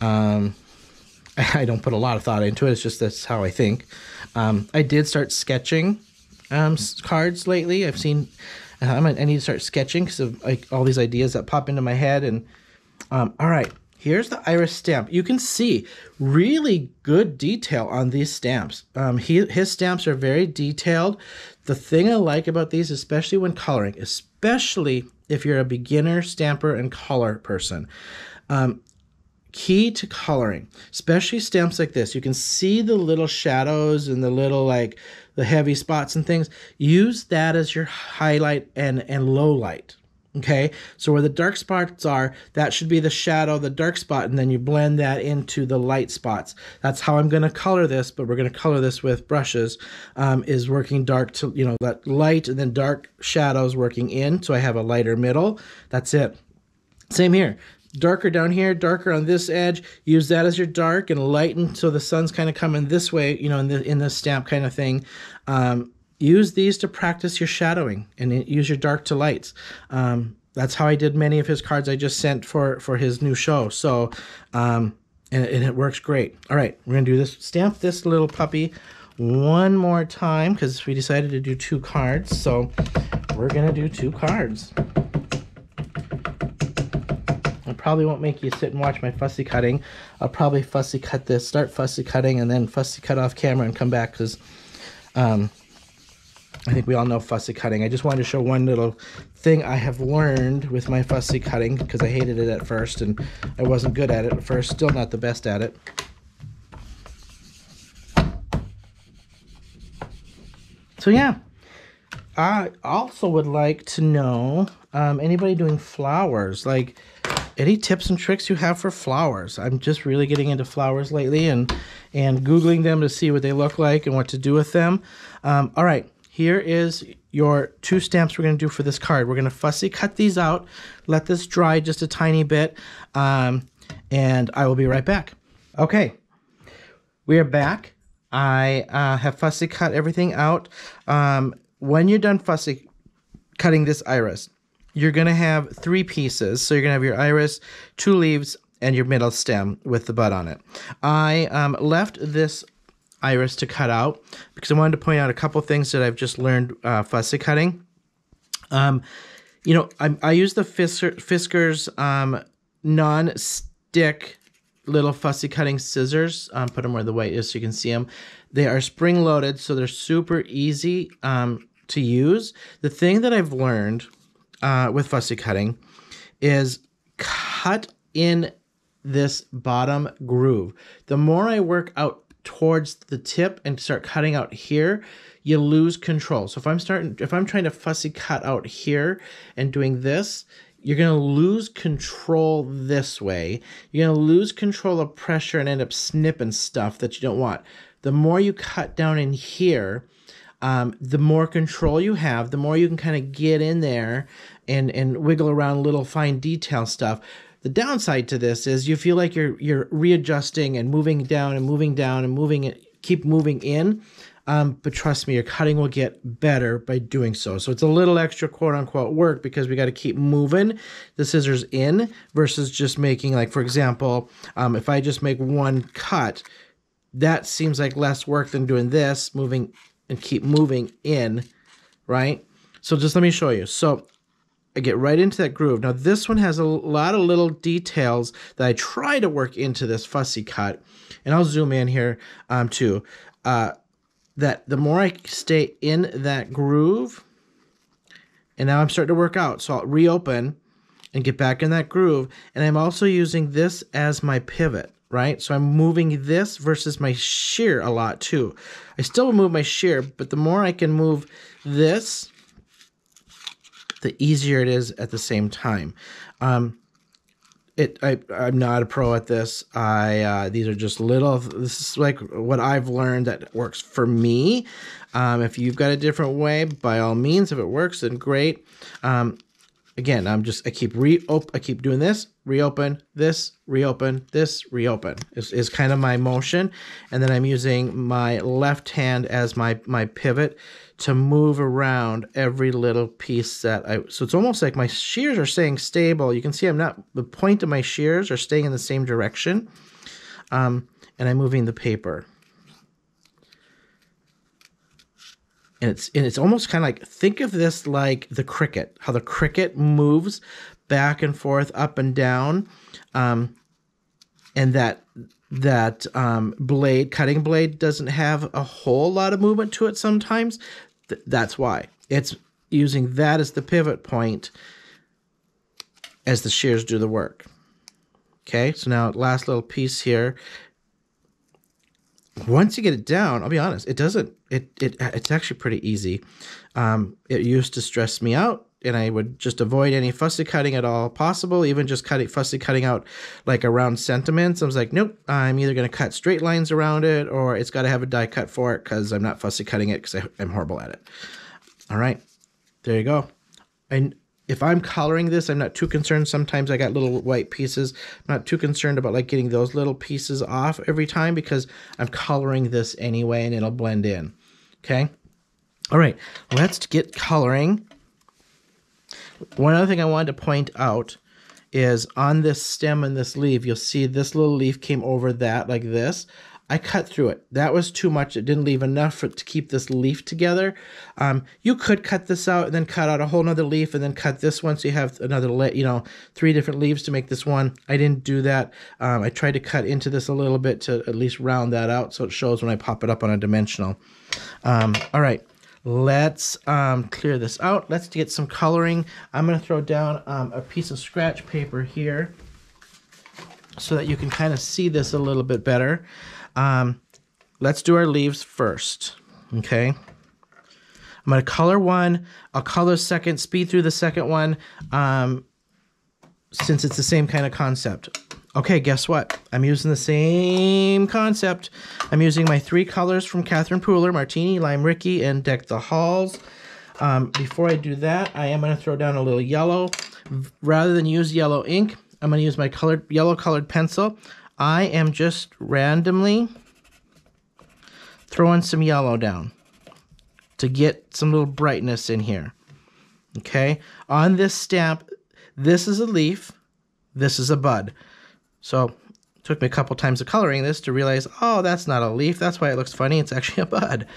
Um, <laughs> I don't put a lot of thought into it. It's just that's how I think. Um, I did start sketching um, cards lately. I've seen, uh, I need to start sketching because of like all these ideas that pop into my head. And all right, Here's the iris stamp. You can see really good detail on these stamps. Um, he, his stamps are very detailed. The thing I like about these, especially when coloring, especially if you're a beginner stamper and color person, um, key to coloring, especially stamps like this, you can see the little shadows and the little like the heavy spots and things. Use that as your highlight and, and low light. Okay, so where the dark spots are, that should be the shadow, the dark spot, and then you blend that into the light spots. That's how I'm going to color this, but we're going to color this with brushes, um, is working dark to, you know, that light and then dark shadows working in, so I have a lighter middle. That's it. Same here. Darker down here, darker on this edge. Use that as your dark and lighten so the sun's kind of coming this way, you know, in the in the stamp kind of thing. Um, use these to practice your shadowing and use your dark to lights. Um, that's how I did many of his cards I just sent for for his new show. So, um, and, and it works great. All right, we're gonna do this. Stamp this little puppy one more time because we decided to do two cards. So we're gonna do two cards. I probably won't make you sit and watch my fussy cutting. I'll probably fussy cut this, start fussy cutting, and then fussy cut off camera and come back because um, I think we all know fussy cutting. I just wanted to show one little thing I have learned with my fussy cutting because I hated it at first and I wasn't good at it at first. Still not the best at it. So yeah, I also would like to know um, anybody doing flowers, like any tips and tricks you have for flowers. I'm just really getting into flowers lately and and googling them to see what they look like and what to do with them. Um, all right, here is your two stamps we're going to do for this card. We're going to fussy cut these out, let this dry just a tiny bit, um, and I will be right back. Okay, we are back. I uh, have fussy cut everything out. Um, when you're done fussy cutting this iris, you're going to have three pieces. So you're going to have your iris, two leaves, and your middle stem with the bud on it. I um, left this iris to cut out because I wanted to point out a couple things that I've just learned uh, fussy cutting. Um, you know, I, I use the Fisker, Fiskars um, non-stick little fussy cutting scissors. Um, put them where the white is so you can see them. They are spring loaded, so they're super easy um, to use. The thing that I've learned uh, with fussy cutting is cut in this bottom groove. The more I work out towards the tip and start cutting out here, you lose control. So if I'm starting, if I'm trying to fussy cut out here and doing this, you're going to lose control this way. You're going to lose control of pressure and end up snipping stuff that you don't want. The more you cut down in here, um, the more control you have, the more you can kind of get in there and, and wiggle around little fine detail stuff. The downside to this is you feel like you're you're readjusting and moving down and moving down and moving it, keep moving in. Um, but trust me, your cutting will get better by doing so. So it's a little extra quote unquote work because we got to keep moving the scissors in versus just making like, for example, um, if I just make one cut, that seems like less work than doing this, moving and keep moving in, right? So just let me show you. So I get right into that groove. Now this one has a lot of little details that I try to work into this fussy cut. And I'll zoom in here um, too. Uh, that the more I stay in that groove, and now I'm starting to work out. So I'll reopen and get back in that groove. And I'm also using this as my pivot, right? So I'm moving this versus my shear a lot too. I still move my shear, but the more I can move this, the easier it is at the same time. Um, it I, I'm not a pro at this. I uh, these are just little. This is like what I've learned that works for me. Um, if you've got a different way, by all means, if it works, then great. Um, again, I'm just I keep re I keep doing this, reopen, this, reopen, this, reopen is, is kind of my motion, and then I'm using my left hand as my my pivot to move around every little piece that I so it's almost like my shears are staying stable. You can see I'm not the point of my shears are staying in the same direction, um, and I'm moving the paper. and it's and it's almost kind of like think of this like the Cricut, how the Cricut moves back and forth, up and down, um, and that that um, blade, cutting blade, doesn't have a whole lot of movement to it. Sometimes, Th- that's why it's using that as the pivot point as the shears do the work. Okay, so now last little piece here once you get it down, I'll be honest, it doesn't. It it it's actually pretty easy. Um, it used to stress me out, and I would just avoid any fussy cutting at all possible. Even just cutting fussy cutting out like around sentiments. I was like, nope, I'm either going to cut straight lines around it, or it's got to have a die cut for it because I'm not fussy cutting it because I'm horrible at it. All right, there you go. And if I'm coloring this, I'm not too concerned. Sometimes I got little white pieces. I'm not too concerned about like getting those little pieces off every time because I'm coloring this anyway and it'll blend in. Okay. All right, let's get coloring. One other thing I wanted to point out is on this stem and this leaf, you'll see this little leaf came over that like this. I cut through it. That was too much. It didn't leave enough for, to keep this leaf together. Um, you could cut this out and then cut out a whole nother leaf and then cut this one so you have another, you know, three different leaves to make this one. I didn't do that. Um, I tried to cut into this a little bit to at least round that out so it shows when I pop it up on a dimensional. Um, all right. Let's um, clear this out. Let's get some coloring. I'm going to throw down um, a piece of scratch paper here so that you can kind of see this a little bit better. Um, let's do our leaves first, okay? I'm to color one. I'll color second, speed through the second one um, since it's the same kind of concept. Okay, guess what? I'm using the same concept. I'm using my three colors from Catherine Pooler, Martini, Lime Rickey, and Deck the Halls. Um, before I do that, I am going to throw down a little yellow. Rather than use yellow ink, I'm going to use my colored yellow colored pencil. I am just randomly throwing some yellow down to get some little brightness in here. Okay, on this stamp, this is a leaf, this is a bud. So it took me a couple times of coloring this to realize, oh, that's not a leaf. That's why it looks funny. It's actually <laughs> a bud.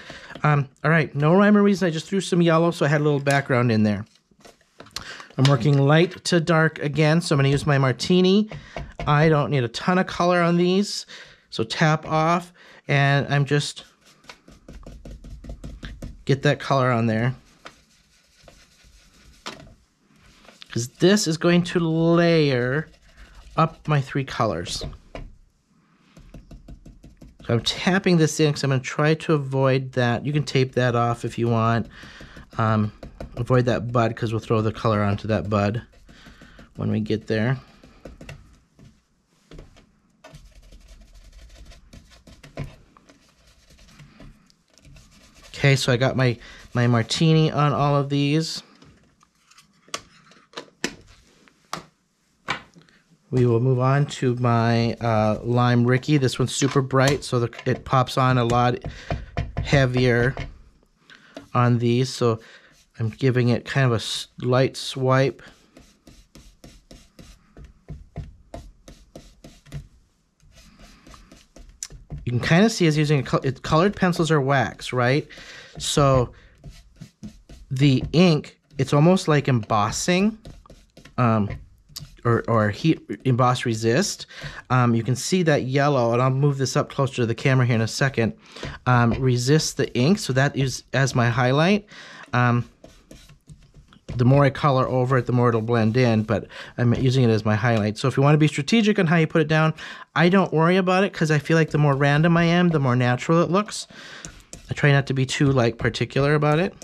Um, all right, no rhyme or reason. I just threw some yellow, so I had a little background in there. I'm working light to dark again, so I'm going to use my martini. I don't need a ton of color on these, so tap off, and I'm just get that color on there. Because this is going to layer up my three colors. So I'm tapping this in because I'm going to try to avoid that. You can tape that off if you want. Um, avoid that bud because we'll throw the color onto that bud when we get there. Okay, so I got my, my martini on all of these. We will move on to my uh, Lime Rickey. This one's super bright, so the, it pops on a lot heavier on these. So I'm giving it kind of a light swipe. You can kind of see as using colored pencils or wax, right? So the ink, it's almost like embossing. Um, or, or heat emboss resist. Um, you can see that yellow, and I'll move this up closer to the camera here in a second. Um, resist the ink, so that is as my highlight. Um, the more I color over it, the more it'll blend in, but I'm using it as my highlight. So if you want to be strategic on how you put it down, I don't worry about it because I feel like the more random I am, the more natural it looks. I try not to be too like particular about it.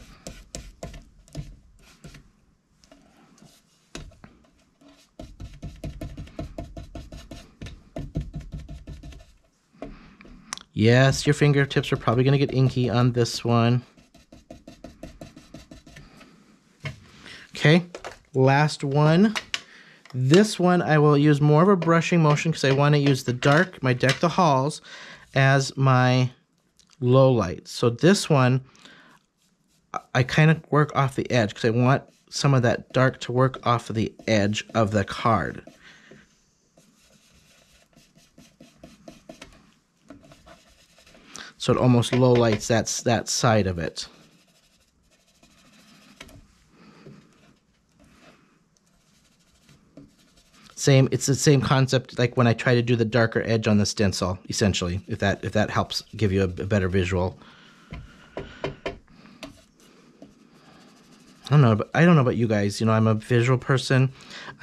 Yes, your fingertips are probably going to get inky on this one. Okay, last one. This one I will use more of a brushing motion because I want to use the dark, my Deck the Halls, as my low light. So this one, I kind of work off the edge because I want some of that dark to work off of the edge of the card. So it almost low lights that, that side of it. Same, it's the same concept like when I try to do the darker edge on the stencil, essentially, if that if that helps give you a, a better visual. I don't know, but I don't know about you guys. You know, I'm a visual person.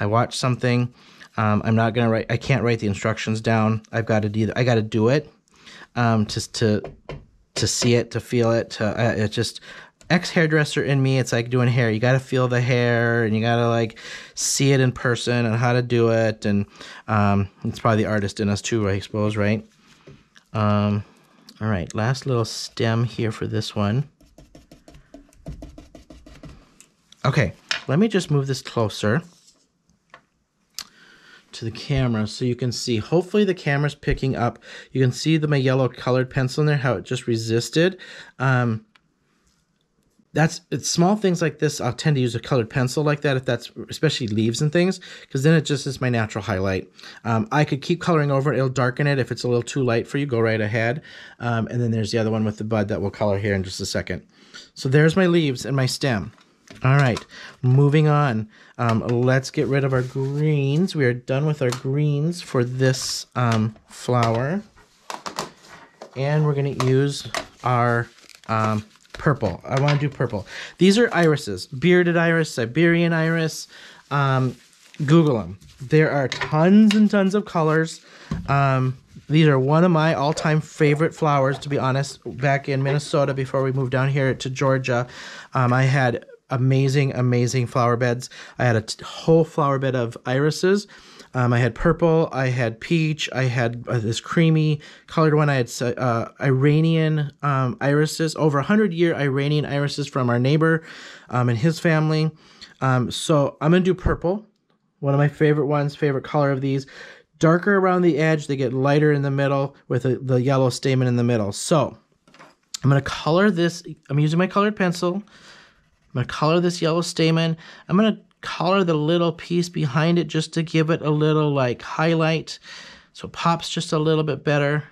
I watch something. Um, I'm not gonna write. I can't write the instructions down. I've got to do. I got to do it um, to to to see it, to feel it. To uh, it just ex hairdresser in me. It's like doing hair. You got to feel the hair, and you got to like see it in person and how to do it. And um, it's probably the artist in us too, I suppose, right? Um, all right, last little stem here for this one. Okay, let me just move this closer the camera so you can see. Hopefully the camera's picking up. You can see the my yellow colored pencil in there, how it just resisted. Um, that's it's small things like this. I'll tend to use a colored pencil like that if that's especially leaves and things, because then it just is my natural highlight. Um, I could keep coloring over it. It'll darken it if it's a little too light for you. Go right ahead. Um, and then there's the other one with the bud that we'll color here in just a second. So there's my leaves and my stem. All right, moving on. Um, let's get rid of our greens. We are done with our greens for this um, flower. And we're going to use our um, purple. I want to do purple. These are irises. Bearded iris, Siberian iris. Um, Google them. There are tons and tons of colors. Um, these are one of my all-time favorite flowers, to be honest. Back in Minnesota, before we moved down here to Georgia, um, I had amazing, amazing flower beds. I had a t- whole flower bed of irises. Um, I had purple, I had peach, I had uh, this creamy colored one. I had uh, Iranian um, irises, over 100 year Iranian irises from our neighbor um, and his family. Um, so I'm going to do purple, one of my favorite ones, favorite color of these. Darker around the edge, they get lighter in the middle with a, the yellow stamen in the middle. So I'm going to color this. I'm using my colored pencil. I'm going to color this yellow stamen. I'm going to color the little piece behind it just to give it a little like highlight so it pops just a little bit better.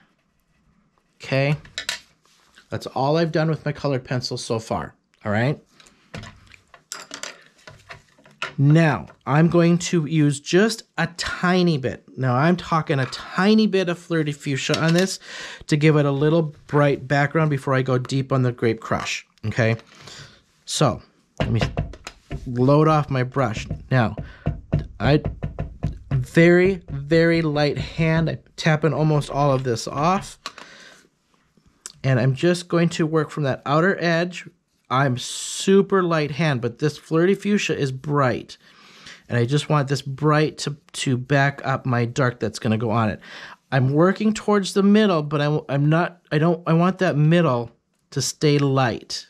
Okay. That's all I've done with my colored pencil so far. All right. Now, I'm going to use just a tiny bit. Now, I'm talking a tiny bit of Flirty Fuchsia on this to give it a little bright background before I go deep on the Grape Crush. Okay. So, let me load off my brush. Now, I very, very light hand. I'm tapping almost all of this off. And I'm just going to work from that outer edge. I'm super light hand, but this Flirty Fuchsia is bright. And I just want this bright to, to back up my dark that's going to go on it. I'm working towards the middle, but I'm, I'm not, I don't, I want that middle to stay light.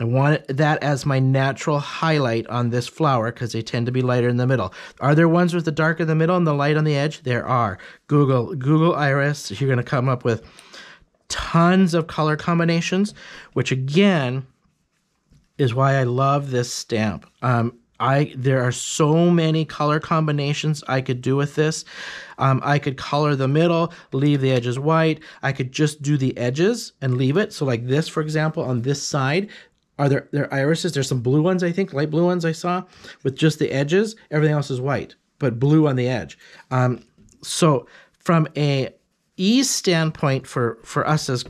I want that as my natural highlight on this flower because they tend to be lighter in the middle. Are there ones with the dark in the middle and the light on the edge? There are. Google Google Iris. You're going to come up with tons of color combinations, which again is why I love this stamp. Um, I there are so many color combinations I could do with this. Um, I could color the middle, leave the edges white. I could just do the edges and leave it. So like this, for example, on this side, are there there irises? There's some blue ones, I think, light blue ones I saw with just the edges. Everything else is white, but blue on the edge. Um, so from a ease standpoint for for us as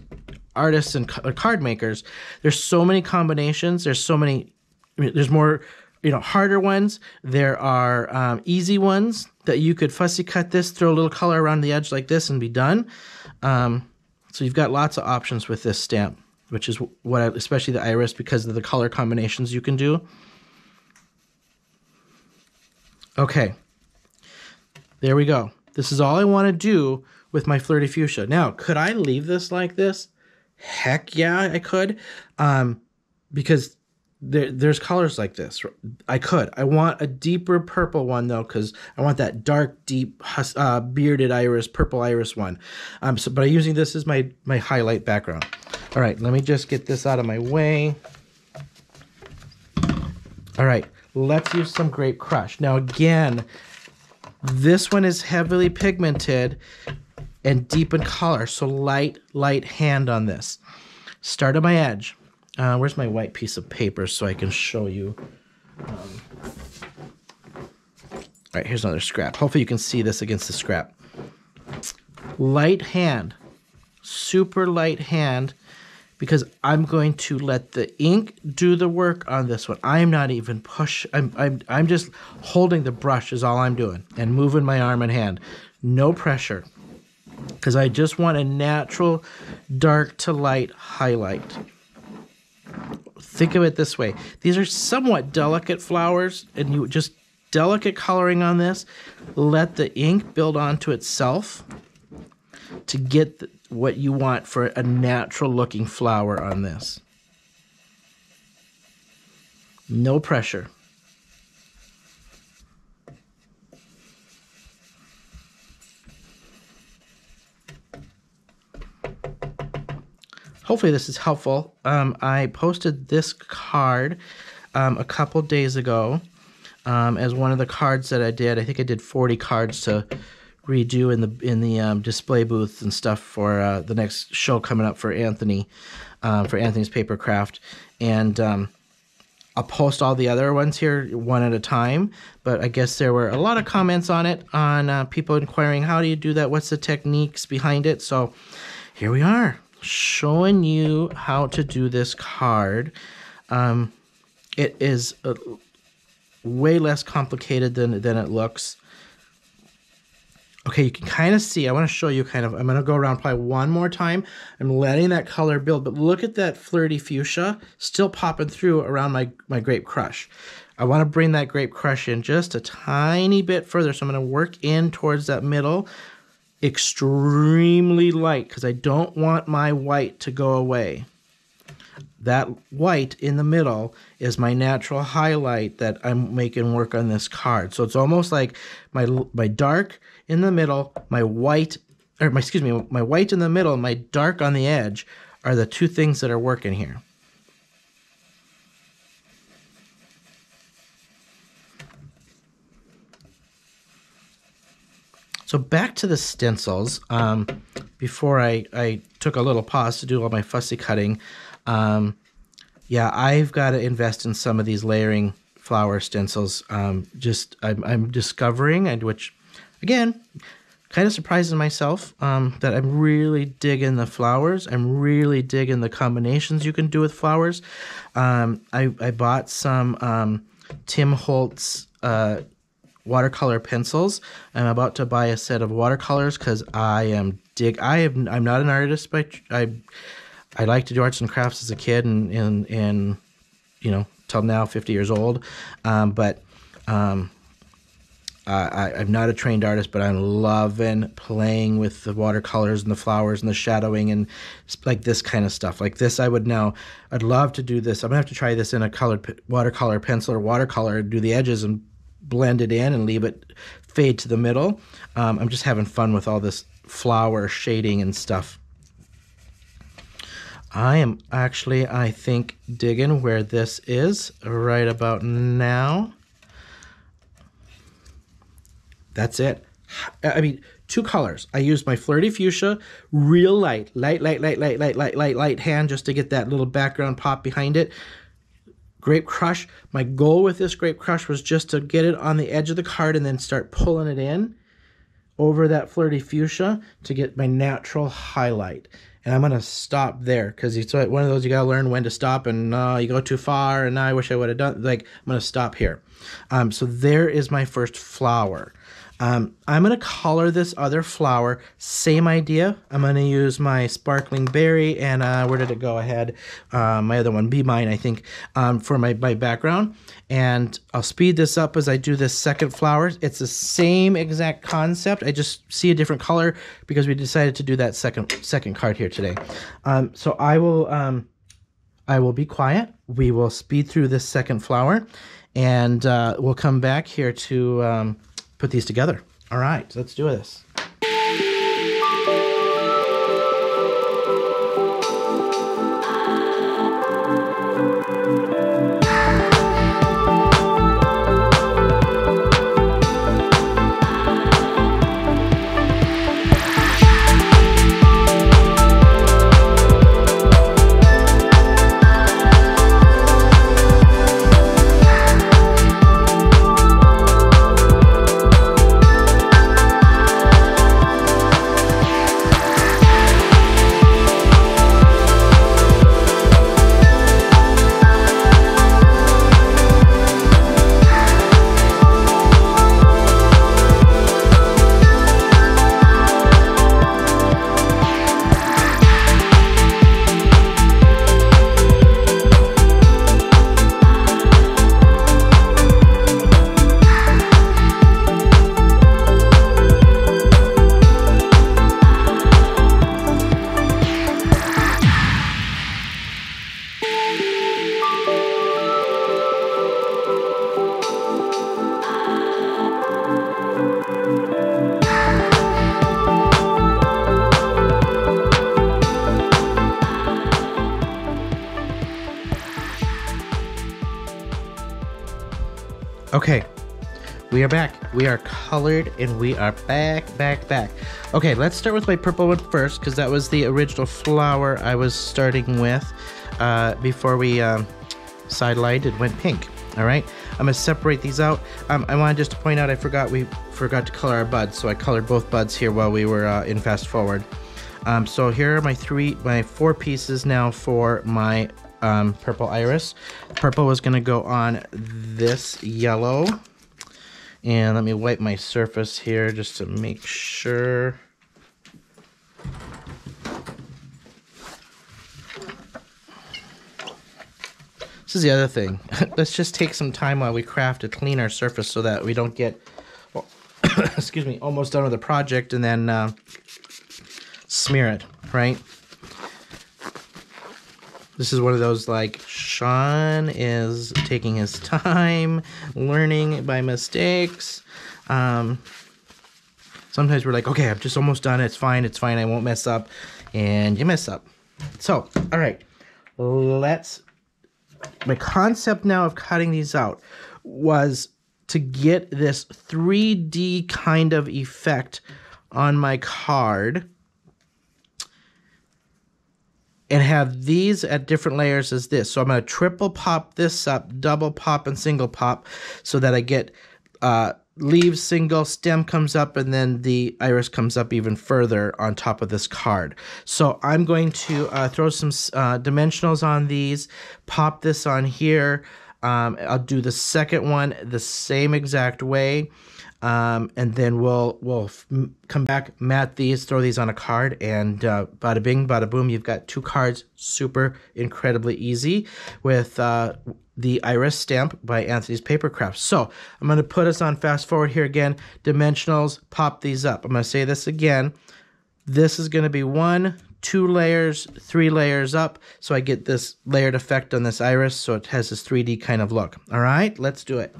artists and card makers, there's so many combinations. There's so many. There's more you know harder ones there are um, easy ones that you could fussy cut this throw a little color around the edge like this and be done um, so you've got lots of options with this stamp which is what I, especially the iris because of the color combinations you can do okay there we go this is all I want to do with my flirty fuchsia now could I leave this like this heck yeah I could um, because there, there's colors like this. I could. I want a deeper purple one though, because I want that dark, deep, uh, bearded iris, purple iris one. Um, so, but I'm using this as my my highlight background. All right, let me just get this out of my way. All right, let's use some Grape Crush. Now again, this one is heavily pigmented and deep in color, so light, light hand on this. Start at my edge. Uh, where's my white piece of paper so I can show you? Um, all right, here's another scrap. Hopefully you can see this against the scrap. Light hand, super light hand, because I'm going to let the ink do the work on this one. I'm not even push. I'm I'm I'm just holding the brush is all I'm doing and moving my arm and hand. No pressure, because I just want a natural dark to light highlight think of it this way these are somewhat delicate flowers and you just delicate coloring on this let the ink build onto itself to get the, what you want for a natural looking flower on this no pressure hopefully this is helpful. Um, I posted this card um, a couple days ago um, as one of the cards that I did. I think I did 40 cards to redo in the in the um, display booth and stuff for uh, the next show coming up for Anthony, uh, for Anthony's Papercraft, and um, I'll post all the other ones here one at a time. But I guess there were a lot of comments on it on uh, people inquiring how do you do that, what's the techniques behind it. So here we are showing you how to do this card. Um, it is uh, way less complicated than, than it looks. Okay, you can kind of see, I want to show you kind of, I'm going to go around probably one more time. I'm letting that color build, but look at that flirty fuchsia still popping through around my, my Grape Crush. I want to bring that Grape Crush in just a tiny bit further, so I'm going to work in towards that middle extremely light because I don't want my white to go away. That white in the middle is my natural highlight that I'm making work on this card. So it's almost like my my dark in the middle, my white, or my, excuse me, my white in the middle, my dark on the edge are the two things that are working here. So back to the stencils. Um, before I, I took a little pause to do all my fussy cutting, um, yeah, I've got to invest in some of these layering flower stencils. Um, just I'm, I'm discovering, and which, again, kind of surprising myself um, that I'm really digging the flowers. I'm really digging the combinations you can do with flowers. Um, I, I bought some um, Tim Holtz uh, watercolor pencils. I'm about to buy a set of watercolors because I am dig. I am. I'm not an artist, but I I like to do arts and crafts as a kid and and and you know till now, 50 years old. Um, but um, I, I'm not a trained artist, but I'm loving playing with the watercolors and the flowers and the shadowing and like this kind of stuff. Like this, I would now, I'd love to do this. I'm gonna have to try this in a colored watercolor pencil or watercolor, do the edges and blend it in and leave it fade to the middle. Um, I'm just having fun with all this flower shading and stuff. I am actually, I think, digging where this is right about now. That's it. I mean, two colors. I used my Flirty Fuchsia, real light, light, light, light, light, light, light, light, light hand just to get that little background pop behind it. Grape Crush. My goal with this Grape Crush was just to get it on the edge of the card and then start pulling it in over that Flirty Fuchsia to get my natural highlight. And I'm going to stop there because it's one of those you got to learn when to stop and uh, you go too far and I wish I would have done, like, I'm going to stop here. Um, so there is my first flower. Um, I'm going to color this other flower. Same idea. I'm going to use my sparkling berry and uh, where did it go ahead? Uh, my other one, Be Mine, I think, um, for my, my background. And I'll speed this up as I do this second flower. It's the same exact concept. I just see a different color because we decided to do that second second card here today. Um, so I will um, I will be quiet. We will speed through this second flower and uh, we'll come back here to um, put these together. All right, let's do this. Are back. We are colored and we are back, back, back. Okay, let's start with my purple one first because that was the original flower I was starting with uh, before we um, side-lined and went pink. All right, I'm gonna separate these out. Um, I wanted just to point out I forgot we forgot to color our buds, so I colored both buds here while we were uh, in fast forward. Um, so here are my three, my four pieces now for my um, purple iris. Purple was to go on this yellow. And let me wipe my surface here just to make sure. This is the other thing. <laughs> Let's just take some time while we craft to clean our surface so that we don't get, well, <coughs> excuse me, almost done with the project and then uh, smear it, right? This is one of those like Sean is taking his time, learning by mistakes. Um, sometimes we're like, okay, I'm just almost done. It's fine. It's fine. I won't mess up. And you mess up. So, all right, let's. My concept now of cutting these out was to get this 3D kind of effect on my card and have these at different layers as this. So I'm going to triple pop this up, double pop and single pop so that I get uh, leaves single, stem comes up, and then the iris comes up even further on top of this card. So I'm going to uh, throw some uh, dimensionals on these, pop this on here. Um, I'll do the second one the same exact way. Um, and then we'll we'll come back, mat these, throw these on a card, and uh, bada bing, bada boom. You've got two cards, super incredibly easy with uh, the Iris stamp by Anthony's Papercraft. So I'm going to put us on fast forward here again. Dimensionals, pop these up. I'm going to say this again. This is going to be one, two layers, three layers up, so I get this layered effect on this iris, so it has this 3D kind of look. All right, let's do it.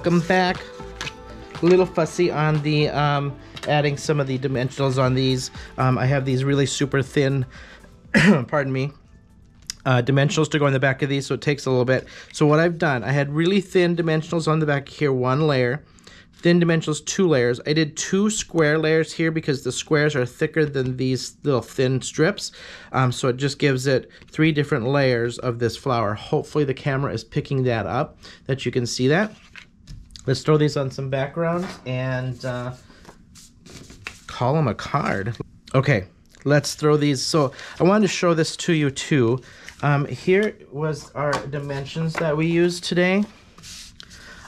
Welcome back. A little fussy on the um, adding some of the dimensionals on these. Um, I have these really super thin, <coughs> pardon me, uh, dimensionals to go in the back of these, so it takes a little bit. So what I've done, I had really thin dimensionals on the back here, one layer thin dimensionals two layers. I did two square layers here because the squares are thicker than these little thin strips. Um, so it just gives it three different layers of this flower. Hopefully the camera is picking that up, that you can see that. Let's throw these on some background and uh, call them a card. Okay, let's throw these. So I wanted to show this to you too. Um, here was our dimensions that we used today.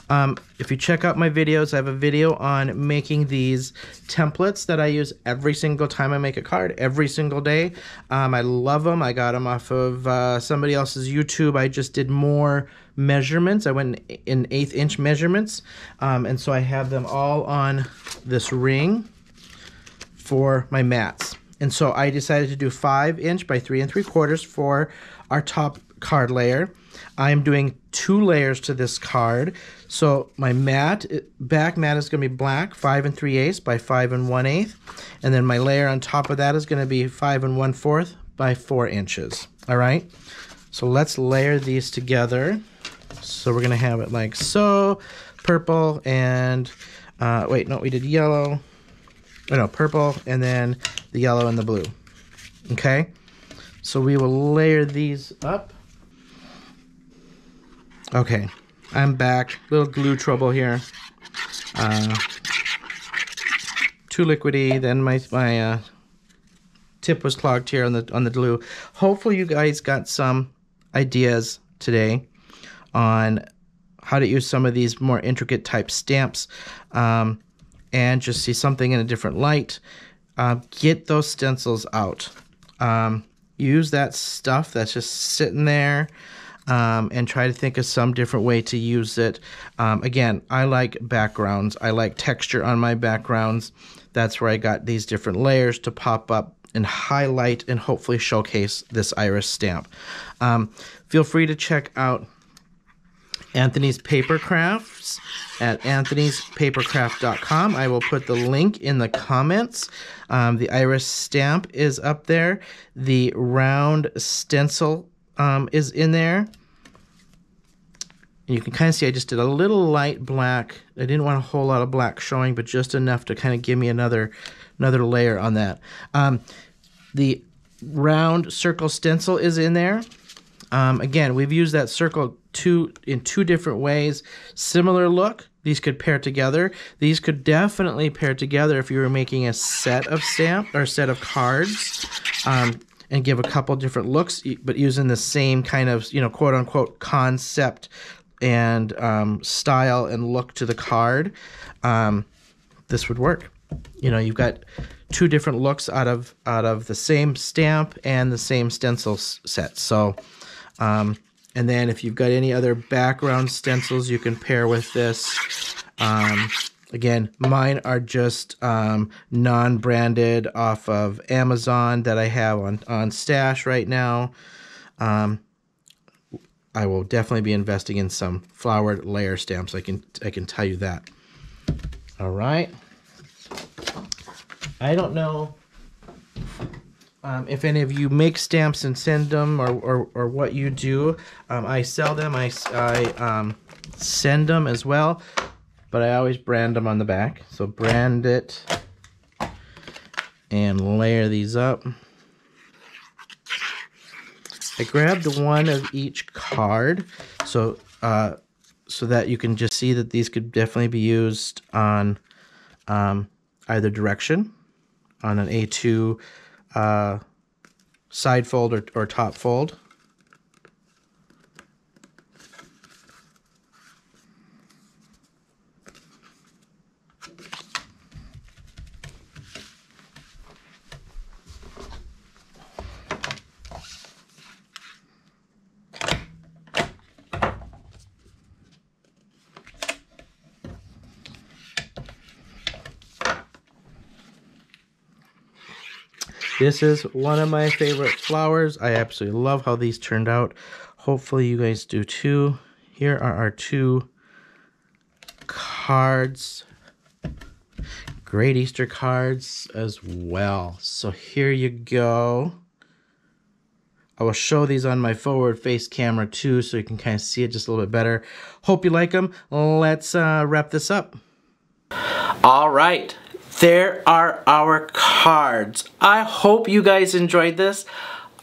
Um, if you check out my videos, I have a video on making these templates that I use every single time I make a card, every single day. Um, I love them. I got them off of uh, somebody else's YouTube. I just did more measurements. I went in eighth inch measurements. Um, and so I have them all on this ring for my mats. And so I decided to do five inch by three and three quarters for our top card layer. I'm doing two layers to this card. So my mat, back mat is going to be black, 5 and 3 eighths by 5 and 1 eighth. And then my layer on top of that is going to be 5 and 1 fourth by 4 inches. All right. So let's layer these together. So we're going to have it like so, purple and, uh, wait, no, we did yellow. Oh, no, purple and then the yellow and the blue. Okay. So we will layer these up. Okay, I'm back. Little glue trouble here. Uh, too liquidy. Then my my uh, tip was clogged here on the on the glue. Hopefully, you guys got some ideas today on how to use some of these more intricate type stamps um, and just see something in a different light. Uh, get those stencils out. Um, use that stuff that's just sitting there um, and try to think of some different way to use it. Um, again, I like backgrounds. I like texture on my backgrounds. That's where I got these different layers to pop up and highlight and hopefully showcase this iris stamp. Um, feel free to check out Anthony's Papercrafts at anthonyspapercraft.com. I will put the link in the comments. Um, the iris stamp is up there. The round stencil um, is in there. And you can kind of see I just did a little light black. I didn't want a whole lot of black showing, but just enough to kind of give me another another layer on that. Um, the round circle stencil is in there. Um, again, we've used that circle two in two different ways. Similar look. These could pair together. These could definitely pair together if you were making a set of stamp or set of cards. Um, and give a couple different looks, but using the same kind of, you know, quote unquote concept and um, style and look to the card, um, this would work. You know, you've got two different looks out of out of the same stamp and the same stencil set. So, um, and then if you've got any other background stencils, you can pair with this. Um, Again, mine are just um, non-branded off of Amazon that I have on, on stash right now. Um, I will definitely be investing in some flowered layer stamps. I can I can tell you that. All right. I don't know um, if any of you make stamps and send them or, or, or what you do. Um, I sell them. I, I um, send them as well but I always brand them on the back. So brand it and layer these up. I grabbed one of each card so uh, so that you can just see that these could definitely be used on um, either direction on an A2 uh, side fold or, or top fold. This is one of my favorite flowers. I absolutely love how these turned out. Hopefully you guys do too. Here are our two cards. Great Easter cards as well. So here you go. I will show these on my forward face camera too so you can kind of see it just a little bit better. Hope you like them. Let's uh, wrap this up. All right, there are our cards. I hope you guys enjoyed this.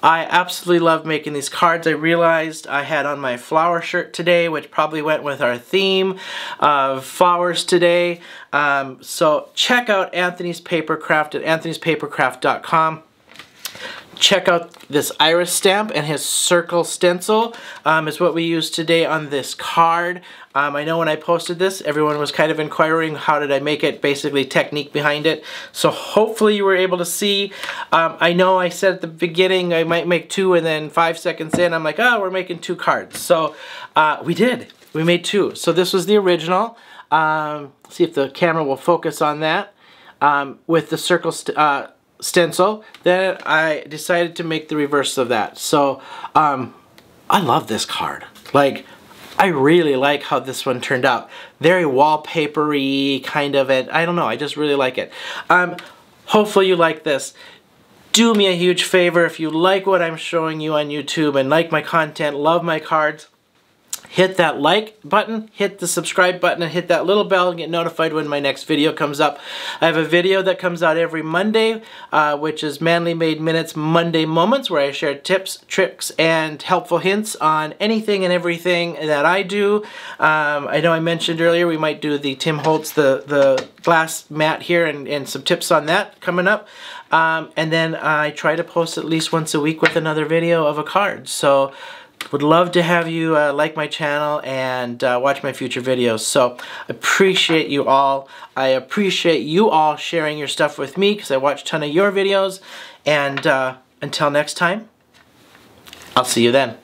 I absolutely love making these cards. I realized I had on my flower shirt today, which probably went with our theme of flowers today. Um, so check out Anthony's Papercraft at anthonyspapercraft.com check out this iris stamp and his circle stencil um, is what we use today on this card. Um, I know when I posted this, everyone was kind of inquiring how did I make it, basically technique behind it. So hopefully you were able to see. Um, I know I said at the beginning I might make two and then five seconds in I'm like, oh, we're making two cards. So uh, we did. We made two. So this was the original. Um, see if the camera will focus on that. Um, with the circle uh, stencil, then I decided to make the reverse of that. So, um, I love this card. Like, I really like how this one turned out. Very wallpapery kind of it. I don't know, I just really like it. Um, hopefully you like this. Do me a huge favor if you like what I'm showing you on YouTube and like my content, love my cards, hit that like button, hit the subscribe button, and hit that little bell and get notified when my next video comes up. I have a video that comes out every Monday, uh, which is Manley Made Minutes Monday Moments, where I share tips, tricks, and helpful hints on anything and everything that I do. Um, I know I mentioned earlier we might do the Tim Holtz, the, the glass mat here, and, and some tips on that coming up. Um, and then I try to post at least once a week with another video of a card. So would love to have you uh, like my channel and uh, watch my future videos. So I appreciate you all. I appreciate you all sharing your stuff with me because I watch a ton of your videos. And uh, until next time, I'll see you then.